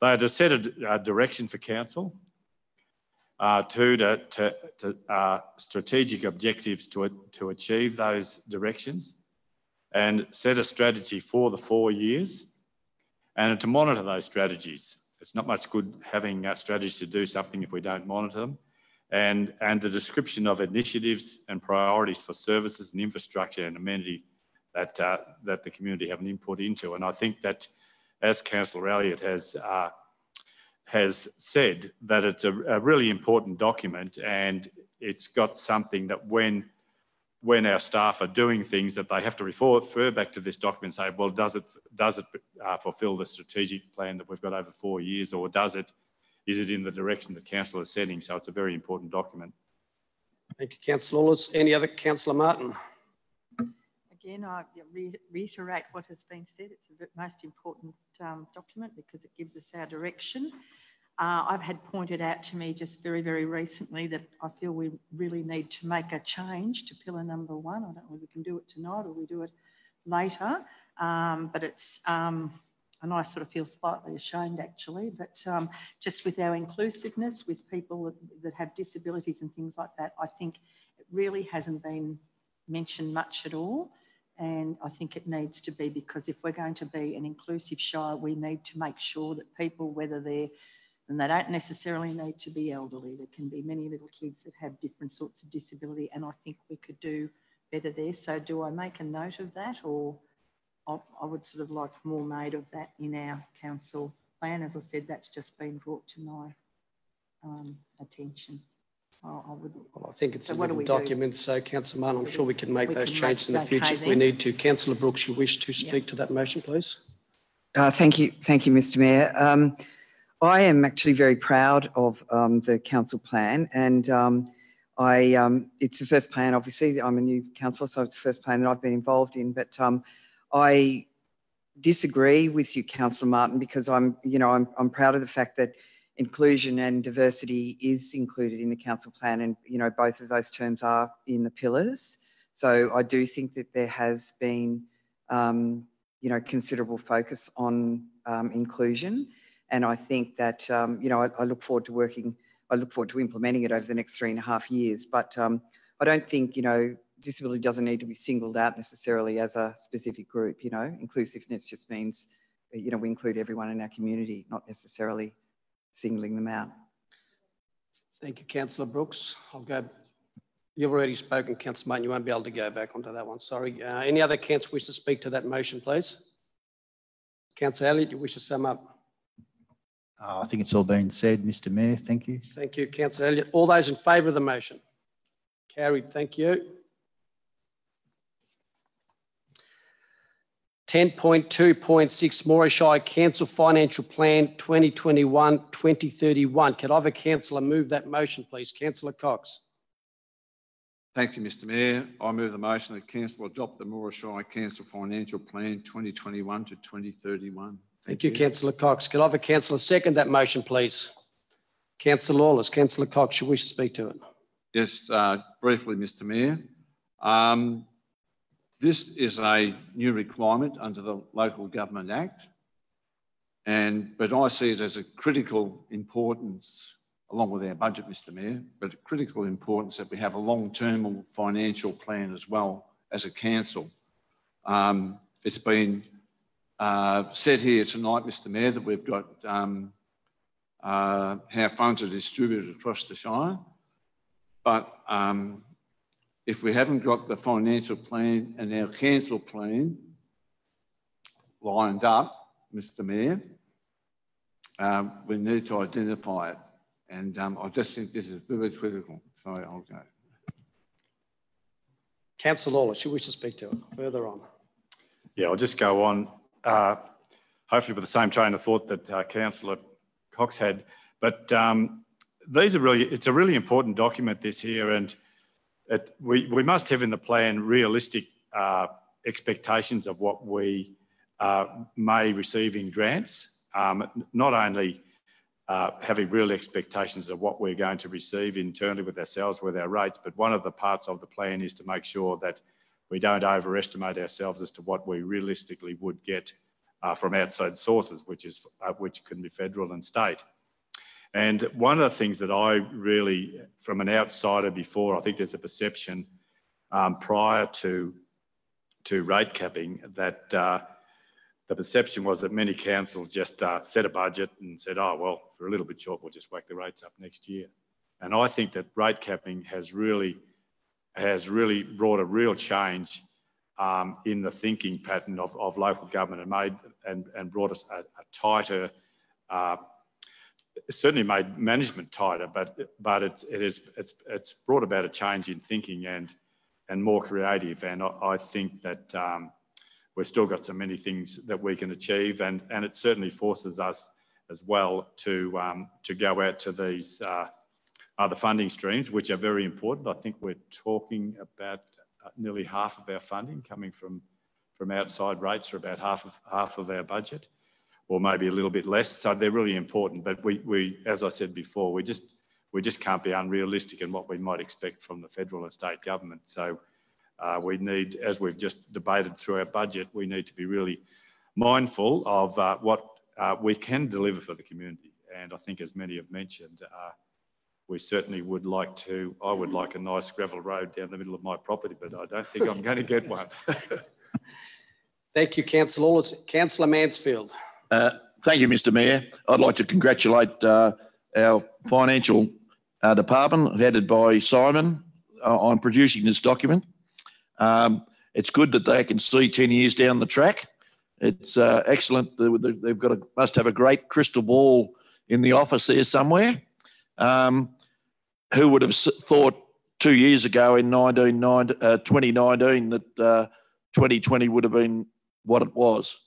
They are to set a, a direction for council, uh, two, to, to, to uh, strategic objectives to, to achieve those directions, and set a strategy for the four years, and to monitor those strategies. It's not much good having uh, strategies to do something if we don't monitor them and, and the description of initiatives and priorities for services and infrastructure and amenity that, uh, that the community have an input into. And I think that, as Councillor Elliott has, uh, has said, that it's a, a, really important document and it's got something that when, when our staff are doing things that they have to refer, back to this document and say, well, does it, does it uh, fulfil the strategic plan that we've got over four years or does it is it in the direction the council is setting? So it's a very important document. Thank you, Councillor. Any other, Councillor Martin? Again, I re reiterate what has been said. It's the most important um, document because it gives us our direction. Uh, I've had pointed out to me just very, very recently that I feel we really need to make a change to pillar number one. I don't know if we can do it tonight or we do it later, um, but it's um, and I sort of feel slightly ashamed actually, but um, just with our inclusiveness with people that, have disabilities and things like that, I think it really hasn't been mentioned much at all. And I think it needs to be because if we're going to be an inclusive shire, we need to make sure that people, whether they're, and they don't necessarily need to be elderly, there can be many little kids that have different sorts of disability, and I think we could do better there. So, do I make a note of that or? I, would sort of like more made of that in our council plan. As I said, that's just been brought to my um, attention. I, I would. Well, I think it's so a little document, do? so Councillor Martin, I'm so sure we can make we those can changes make, in the future okay, if we need to. Councillor Brooks, you wish to speak to that motion, please? Uh, thank you, thank you, Mr. Mayor. Um, I am actually very proud of um, the council plan and um, I, um, it's the first plan, obviously, I'm a new councillor, so it's the first plan that I've been involved in, but um, I disagree with you, Councillor Martin, because I'm, you know, I'm, I'm proud of the fact that inclusion and diversity is included in the council plan and, you know, both of those terms are in the pillars. So I do think that there has been, um, you know, considerable focus on um, inclusion. And I think that, um, you know, I, I, look forward to working, I look forward to implementing it over the next three and a half years. But um, I don't think, you know, disability doesn't need to be singled out necessarily as a specific group, you know, inclusiveness just means, you know, we include everyone in our community, not necessarily singling them out. Thank you, Councillor Brooks. I'll go. You've already spoken, Councillor Martin. You won't be able to go back onto that one. Sorry. Uh, any other councillor wish to speak to that motion, please? Councillor Elliott, you wish to sum up? Uh, I think it's all been said, Mr Mayor. Thank you. Thank you, Councillor Elliott. All those in favour of the motion? Carried. Thank you. 10.2.6 Moira Shire Council Financial Plan 2021-2031. Could I have a councillor move that motion, please? Councillor Cox. Thank you, Mr Mayor. I move the motion that Council adopt the Moira Shire Council Financial Plan 2021 to 2031. Thank, Thank you, you, Councillor Cox. Could I have a councillor second that motion, please? Councillor Lawless. Councillor Cox, you wish to speak to it? Yes, uh, briefly, Mr Mayor. Um, this is a new requirement under the Local Government Act, and but I see it as a critical importance, along with our budget, Mr Mayor, but a critical importance that we have a long-term financial plan as well as a council. Um, it's been uh, said here tonight, Mr Mayor, that we've got um, uh, how funds are distributed across the Shire, but um, if we haven't got the financial plan and our council plan lined up, Mr Mayor, um, we need to identify it. And um, I just think this is very critical. Sorry, I'll go. Councillor Lawless, you wish to speak to it further on? Yeah, I'll just go on, uh, hopefully with the same train of thought that uh, Councillor Cox had. But um, these are really, it's a really important document this here. And we, we must have in the plan realistic uh, expectations of what we uh, may receive in grants, um, not only uh, having real expectations of what we're going to receive internally with ourselves, with our rates, but one of the parts of the plan is to make sure that we don't overestimate ourselves as to what we realistically would get uh, from outside sources, which is uh, which can be federal and state. And one of the things that I really, from an outsider before, I think there's a perception um, prior to, to rate capping that uh, the perception was that many councils just uh, set a budget and said, oh, well, if we're a little bit short, we'll just whack the rates up next year. And I think that rate capping has really, has really brought a real change um, in the thinking pattern of, of local government and made and, and brought us a, a tighter uh, certainly made management tighter, but but it, it is it's it's brought about a change in thinking and and more creative. And I, I think that um, we've still got so many things that we can achieve, and and it certainly forces us as well to um, to go out to these uh, other funding streams, which are very important. I think we're talking about uh, nearly half of our funding coming from from outside rates, or about half of half of our budget or maybe a little bit less. So they're really important. But we, we as I said before, we just we just can't be unrealistic in what we might expect from the federal and state government. So uh, we need, as we've just debated through our budget, we need to be really mindful of uh, what uh, we can deliver for the community. And I think, as many have mentioned, uh, we certainly would like to. I would like a nice gravel road down the middle of my property, but I don't think I'm going to get one. Thank you, Councillor Councillor Mansfield. Uh, thank you, Mr Mayor. I'd like to congratulate uh, our financial uh, department headed by Simon uh, on producing this document. Um, it's good that they can see 10 years down the track. It's uh, excellent. They've got a, must have a great crystal ball in the office there somewhere. Um, who would have thought two years ago in 19, 2019 that 2020 would have been what it was?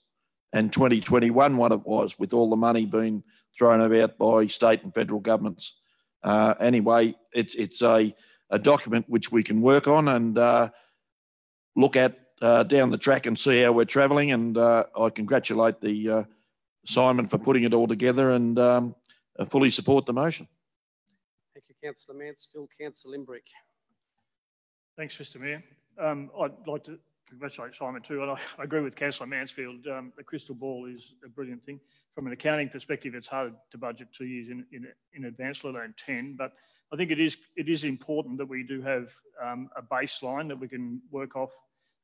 And 2021 what it was with all the money being thrown about by state and federal governments. Uh, anyway, it's it's a, a document which we can work on and uh, look at uh, down the track and see how we're travelling. And uh, I congratulate the uh, Simon for putting it all together and um, uh, fully support the motion. Thank you, Councillor Mansfield. Councillor Limbrick. Thanks, Mr Mayor. Um, I'd like to congratulate Simon too, and I, I agree with Councillor Mansfield. Um, the crystal ball is a brilliant thing. From an accounting perspective, it's hard to budget two years in, in, in advance, let alone 10, but I think it is, it is important that we do have um, a baseline that we can work off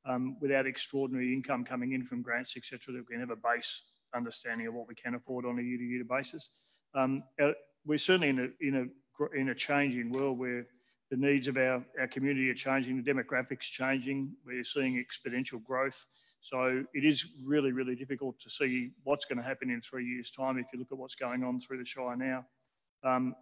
um, without extraordinary income coming in from grants, etc., that we can have a base understanding of what we can afford on a year-to-year basis. Um, uh, we're certainly in a, in, a, in a changing world where the needs of our, our community are changing, the demographics changing, we're seeing exponential growth. So it is really, really difficult to see what's going to happen in three years' time if you look at what's going on through the Shire now. Um,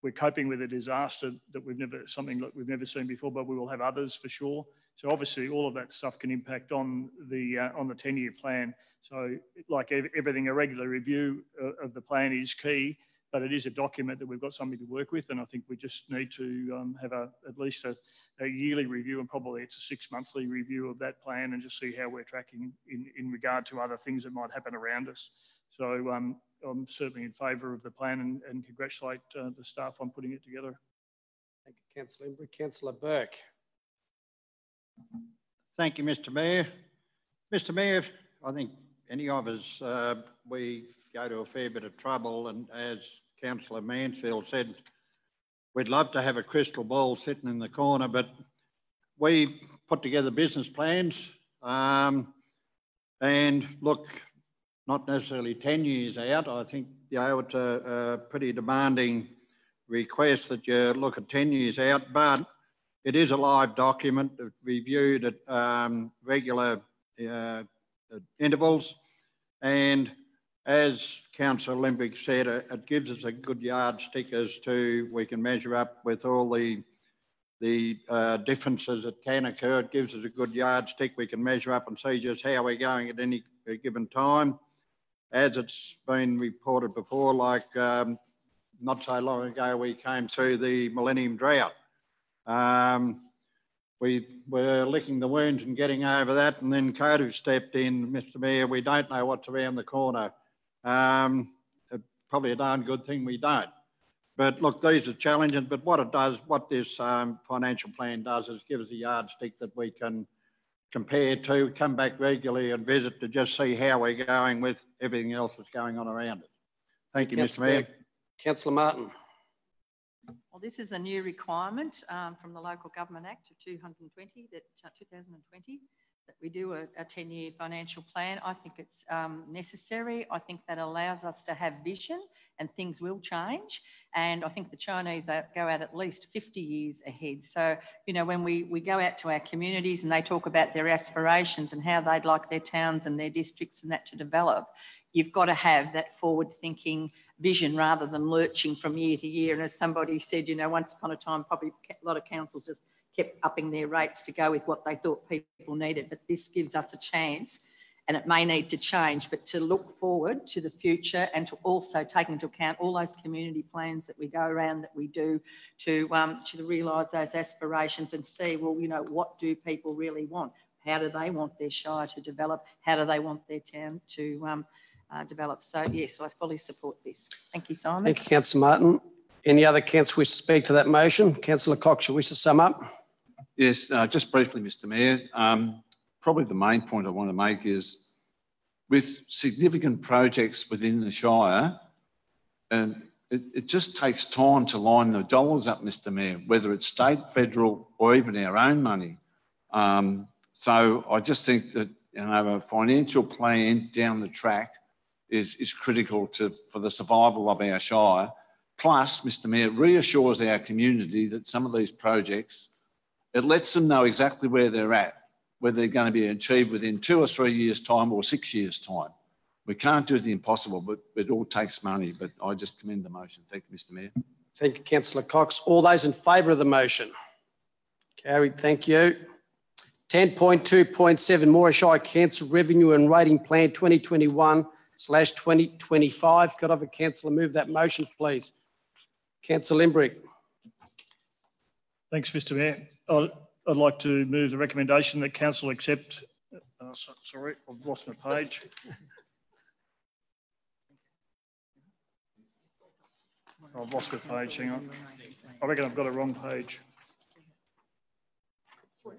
we're coping with a disaster that we've never, something that we've never seen before, but we will have others for sure. So obviously all of that stuff can impact on the, uh, on the 10-year plan. So like everything, a regular review uh, of the plan is key, but it is a document that we've got something to work with. And I think we just need to um, have a, at least a, a, yearly review and probably it's a six monthly review of that plan and just see how we're tracking in, in regard to other things that might happen around us. So um, I'm certainly in favour of the plan and, and congratulate uh, the staff on putting it together. Thank you, Councillor Limbrick. Councillor Burke. Thank you, Mr Mayor. Mr Mayor, I think any of us, uh, we go to a fair bit of trouble and as Councillor Mansfield said, we'd love to have a crystal ball sitting in the corner, but we put together business plans um, and look, not necessarily 10 years out. I think you know, it's a, a pretty demanding request that you look at 10 years out, but it is a live document reviewed at um, regular uh, intervals. And as Councillor Limbrick said, it gives us a good yardstick as to we can measure up with all the the uh, differences that can occur. It gives us a good yardstick. We can measure up and see just how we're going at any given time as it's been reported before, like um, not so long ago, we came through the millennium drought. Um, we were licking the wounds and getting over that, and then COVID stepped in, Mr Mayor, we don't know what's around the corner. Um, probably a darn good thing we don't. But look, these are challenging, but what it does, what this um, financial plan does is give us a yardstick that we can compare to, come back regularly and visit to just see how we're going with everything else that's going on around it. Thank you, Mr Mayor. Councillor Martin. Well, this is a new requirement um, from the Local Government Act of 220, that uh, 2020, that we do a, a 10-year financial plan. I think it's um, necessary. I think that allows us to have vision and things will change. And I think the Chinese go out at least 50 years ahead. So, you know, when we, we go out to our communities and they talk about their aspirations and how they'd like their towns and their districts and that to develop, you've got to have that forward thinking vision rather than lurching from year to year. And as somebody said, you know, once upon a time, probably a lot of councils just kept upping their rates to go with what they thought people needed. But this gives us a chance, and it may need to change, but to look forward to the future and to also take into account all those community plans that we go around that we do to, um, to realise those aspirations and see, well, you know, what do people really want? How do they want their shire to develop? How do they want their town to um, uh, develop? So, yes, I fully support this. Thank you, Simon. Thank you, Councillor Martin. Any other councillors wish to speak to that motion? Councillor Cox, you wish to sum up? Yes, uh, just briefly, Mr Mayor. Um, probably the main point I want to make is with significant projects within the Shire, and it, it, just takes time to line the dollars up, Mr Mayor, whether it's state, federal, or even our own money. Um, so I just think that you know, a financial plan down the track is, is critical to, for the survival of our Shire. Plus, Mr Mayor, reassures our community that some of these projects it lets them know exactly where they're at, whether they're going to be achieved within two or three years' time or six years' time. We can't do the impossible, but it all takes money. But I just commend the motion. Thank you, Mr Mayor. Thank you, Councillor Cox. All those in favour of the motion? Carried. Thank you. 10.2.7 Moira Shire Council Revenue and Rating Plan 2021 slash 2025. Could I have a councillor move that motion, please? Councillor Limbrick. Thanks, Mr Mayor. I'd, like to move the recommendation that council accept, uh, so- sorry, I've lost my page. I've lost my page, hang on. I reckon I've got a wrong page. Oh,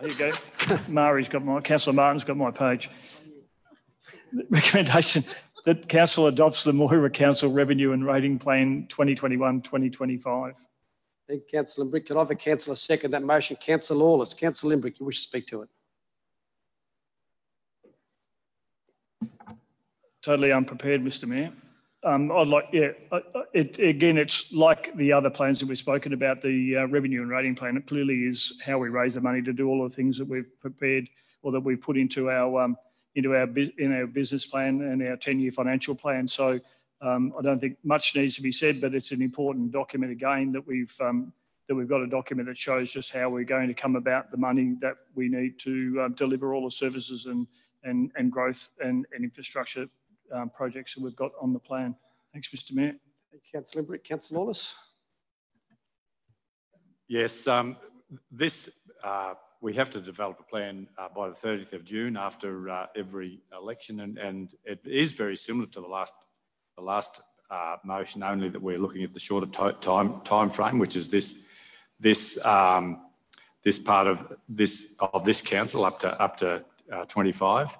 Here you go. Mari's got my, councillor Martin's got my page. Recommendation that council adopts the Moira Council Revenue and Rating Plan 2021-2025. Thank you, councillor Limbrick. Can I have a councillor second that motion? Councillor Lawless. Councillor Limbrick, you wish to speak to it? Totally unprepared, Mr Mayor. Um, I'd like, yeah, it, again, it's like the other plans that we've spoken about, the uh, revenue and rating plan. It clearly is how we raise the money to do all the things that we've prepared or that we've put into our, um, into our, in our business plan and our 10-year financial plan. So um, I don't think much needs to be said, but it's an important document again that we've, um, that we've got a document that shows just how we're going to come about the money that we need to um, deliver all the services and, and, and growth and, and infrastructure um, projects that we've got on the plan. Thanks, Mr Mayor. Thank you, councillor Limbrick. Councillor Lawless. Yes, um, this, uh, we have to develop a plan uh, by the 30th of June after uh, every election and, and it is very similar to the last, the last uh, motion, only that we're looking at the shorter ti- time, time frame, which is this, this, um, this part of this, of this council up to, up to uh, 25.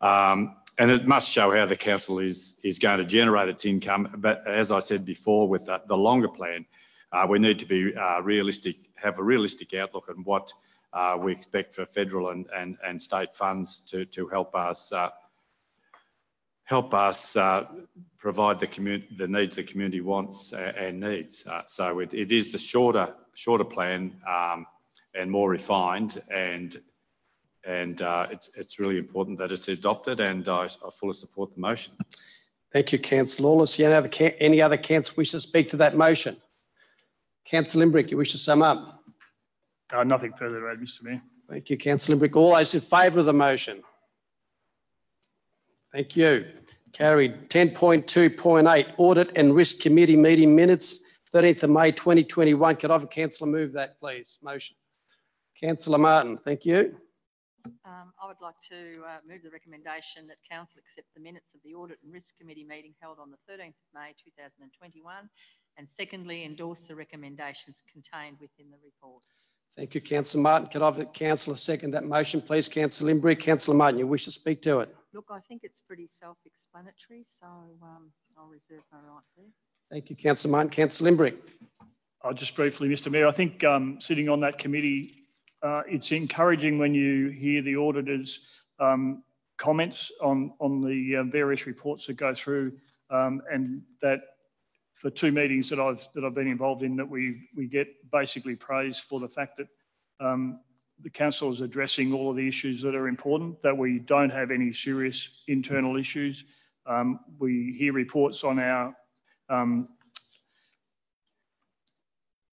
Um, and it must show how the council is, is going to generate its income. But as I said before, with the, the longer plan, uh, we need to be uh, realistic, have a realistic outlook on what uh, we expect for federal and, and, and state funds to, to help us uh, help us uh, provide the community the needs the community wants a- and needs. Uh, so it, it is the shorter shorter plan um, and more refined and and uh, it's, it's really important that it's adopted and I, I fully support the motion. Thank you, councillor Lawless. Any other, ca- any other councillor wish to speak to that motion? Councillor Limbrick, you wish to sum up? Uh, nothing further to add, Mr Mayor. Thank you, councillor Limbrick. All those in favour of the motion? Thank you. Carried. 10.2.8, Audit and Risk Committee meeting minutes, 13th of May 2021. Could I have a councillor move that, please? Motion. Councillor Martin, thank you. Um, I would like to uh, move the recommendation that council accept the minutes of the Audit and Risk Committee meeting held on the 13th of May 2021 and secondly endorse the recommendations contained within the reports. Thank you, councillor Martin. Could I have a councillor second that motion, please? Councillor Limbrick, councillor Martin, you wish to speak to it? Look, I think it's pretty self-explanatory, so um, I'll reserve my right there. Thank you, councillor Martin. Councillor Limbrick. I'll just briefly, Mr Mayor, I think um, sitting on that committee, uh, it's encouraging when you hear the auditors' um, comments on, on the uh, various reports that go through um, and that for two meetings that I've, that I've been involved in, that we, we get basically praise for the fact that um, the council is addressing all of the issues that are important, that we don't have any serious internal issues. Um, we hear reports on our um,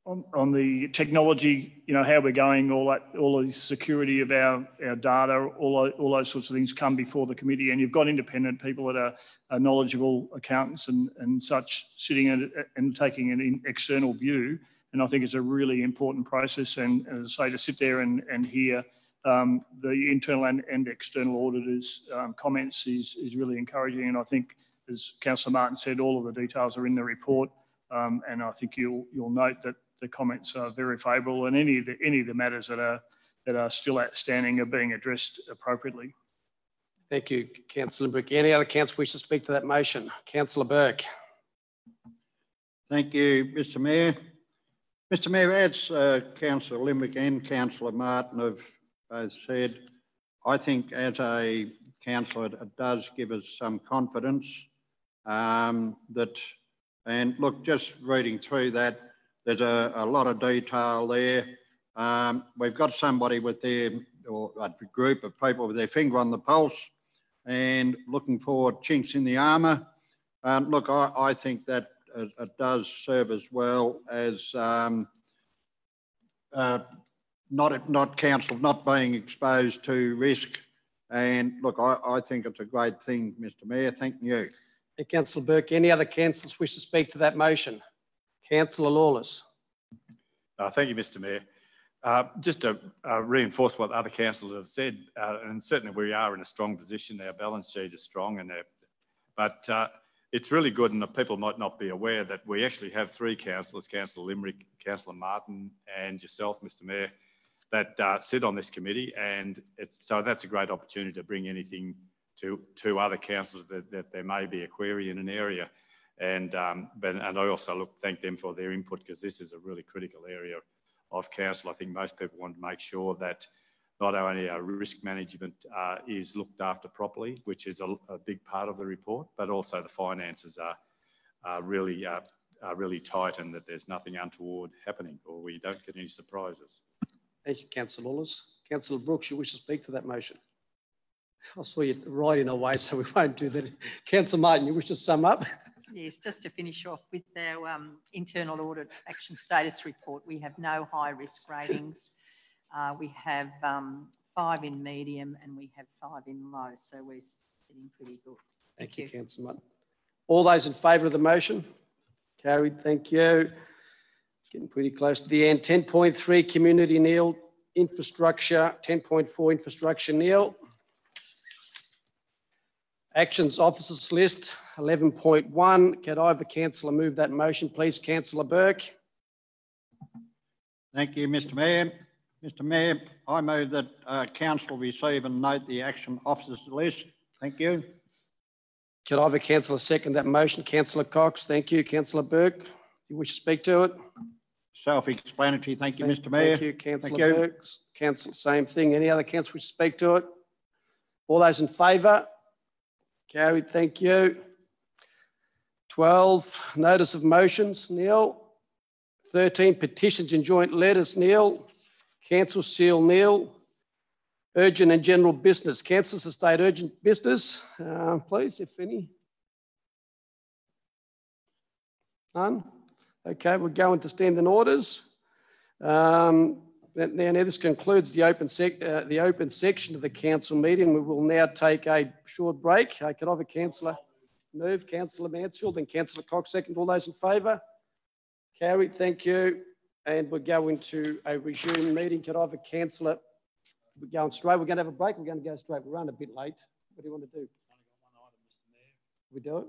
on, on the technology, you know, how we're going, all that, all the security of our, our data, all, all those sorts of things come before the committee. And you've got independent people that are, are knowledgeable accountants and, and such sitting and, and taking an external view. And I think it's a really important process. And as I say, to sit there and, and hear um, the internal and, and external auditors' um, comments is, is really encouraging. And I think, as Councillor Martin said, all of the details are in the report. Um, and I think you'll, you'll note that the comments are very favourable and any of the, any of the matters that are, that are still outstanding are being addressed appropriately. Thank you, councillor Limbrick. Any other councillor wish to speak to that motion? Councillor Burke. Thank you, Mr Mayor. Mr Mayor, as uh, Councillor Limbrick and Councillor Martin have both said, I think as a councillor, it does give us some confidence um, that, and look, just reading through that, there's a, a lot of detail there. Um, we've got somebody with their, or a group of people with their finger on the pulse and looking for chinks in the armour. Um, look, I, I think that it, it does serve as well as um, uh, not not council not being exposed to risk And look, I, I think it's a great thing, Mr Mayor. Thank you. And Councillor Burke, any other councillors wish to speak to that motion? Councillor Lawless. Uh, Thank you, Mr Mayor. Uh, Just to uh, reinforce what other councillors have said, uh, and certainly we are in a strong position, our balance sheet is strong and but uh, it's really good and the people might not be aware that we actually have three councillors, Councillor Limbrick, Councillor Martin and yourself, Mr Mayor, that uh, sit on this committee and so that's a great opportunity to bring anything to, to other councillors that, that there may be a query in an area. And, um, but, and I also look, thank them for their input because this is a really critical area of council. I think most people want to make sure that not only our risk management uh, is looked after properly, which is a, a, big part of the report, but also the finances are, are really, uh, are really tight and that there's nothing untoward happening or we don't get any surprises. Thank you, Councillor Lawless. Councillor Brooks, you wish to speak to that motion? I saw you writing way, so we won't do that. Councillor Martin, you wish to sum up? Yes, just to finish off with our um, internal audit action status report, we have no high risk ratings. Uh, we have um, five in medium and we have five in low, so we're sitting pretty good. Thank, Thank you, you. Councillor. All those in favour of the motion? Carried, thank you. Getting pretty close to the end. 10.3 community Neil infrastructure, 10.4 infrastructure Neil. Actions officers list, 11.1. Could I have a councillor move that motion, please? Councillor Burke. Thank you, Mr Mayor. Mr Mayor, I move that uh, council receive and note the action officers list. Thank you. Could I have a councillor second that motion? Councillor Cox, thank you. Councillor Burke, do you wish to speak to it? Self-explanatory. Thank you, Mr Mayor. Thank you, Councillor Burke. Council, same thing. Any other councillor wish to speak to it? All those in favour? Carried, thank you. 12, notice of motions, Neil. 13, petitions and joint letters, Neil. Council seal, Neil. Urgent and general business. Of state urgent business, uh, please, if any. None? Okay, we're going to stand in orders. Um, now, now, this concludes the open, sec, uh, the open section of the council meeting. We will now take a short break. Can I have a councillor move, Councillor Mansfield and Councillor Cox second. All those in favour? Carried, thank you. And we're going to a resume meeting. Could I have a councillor? We're going straight. We're going to have a break. We're going to go straight. We're running a bit late. What do you want to do? We do it?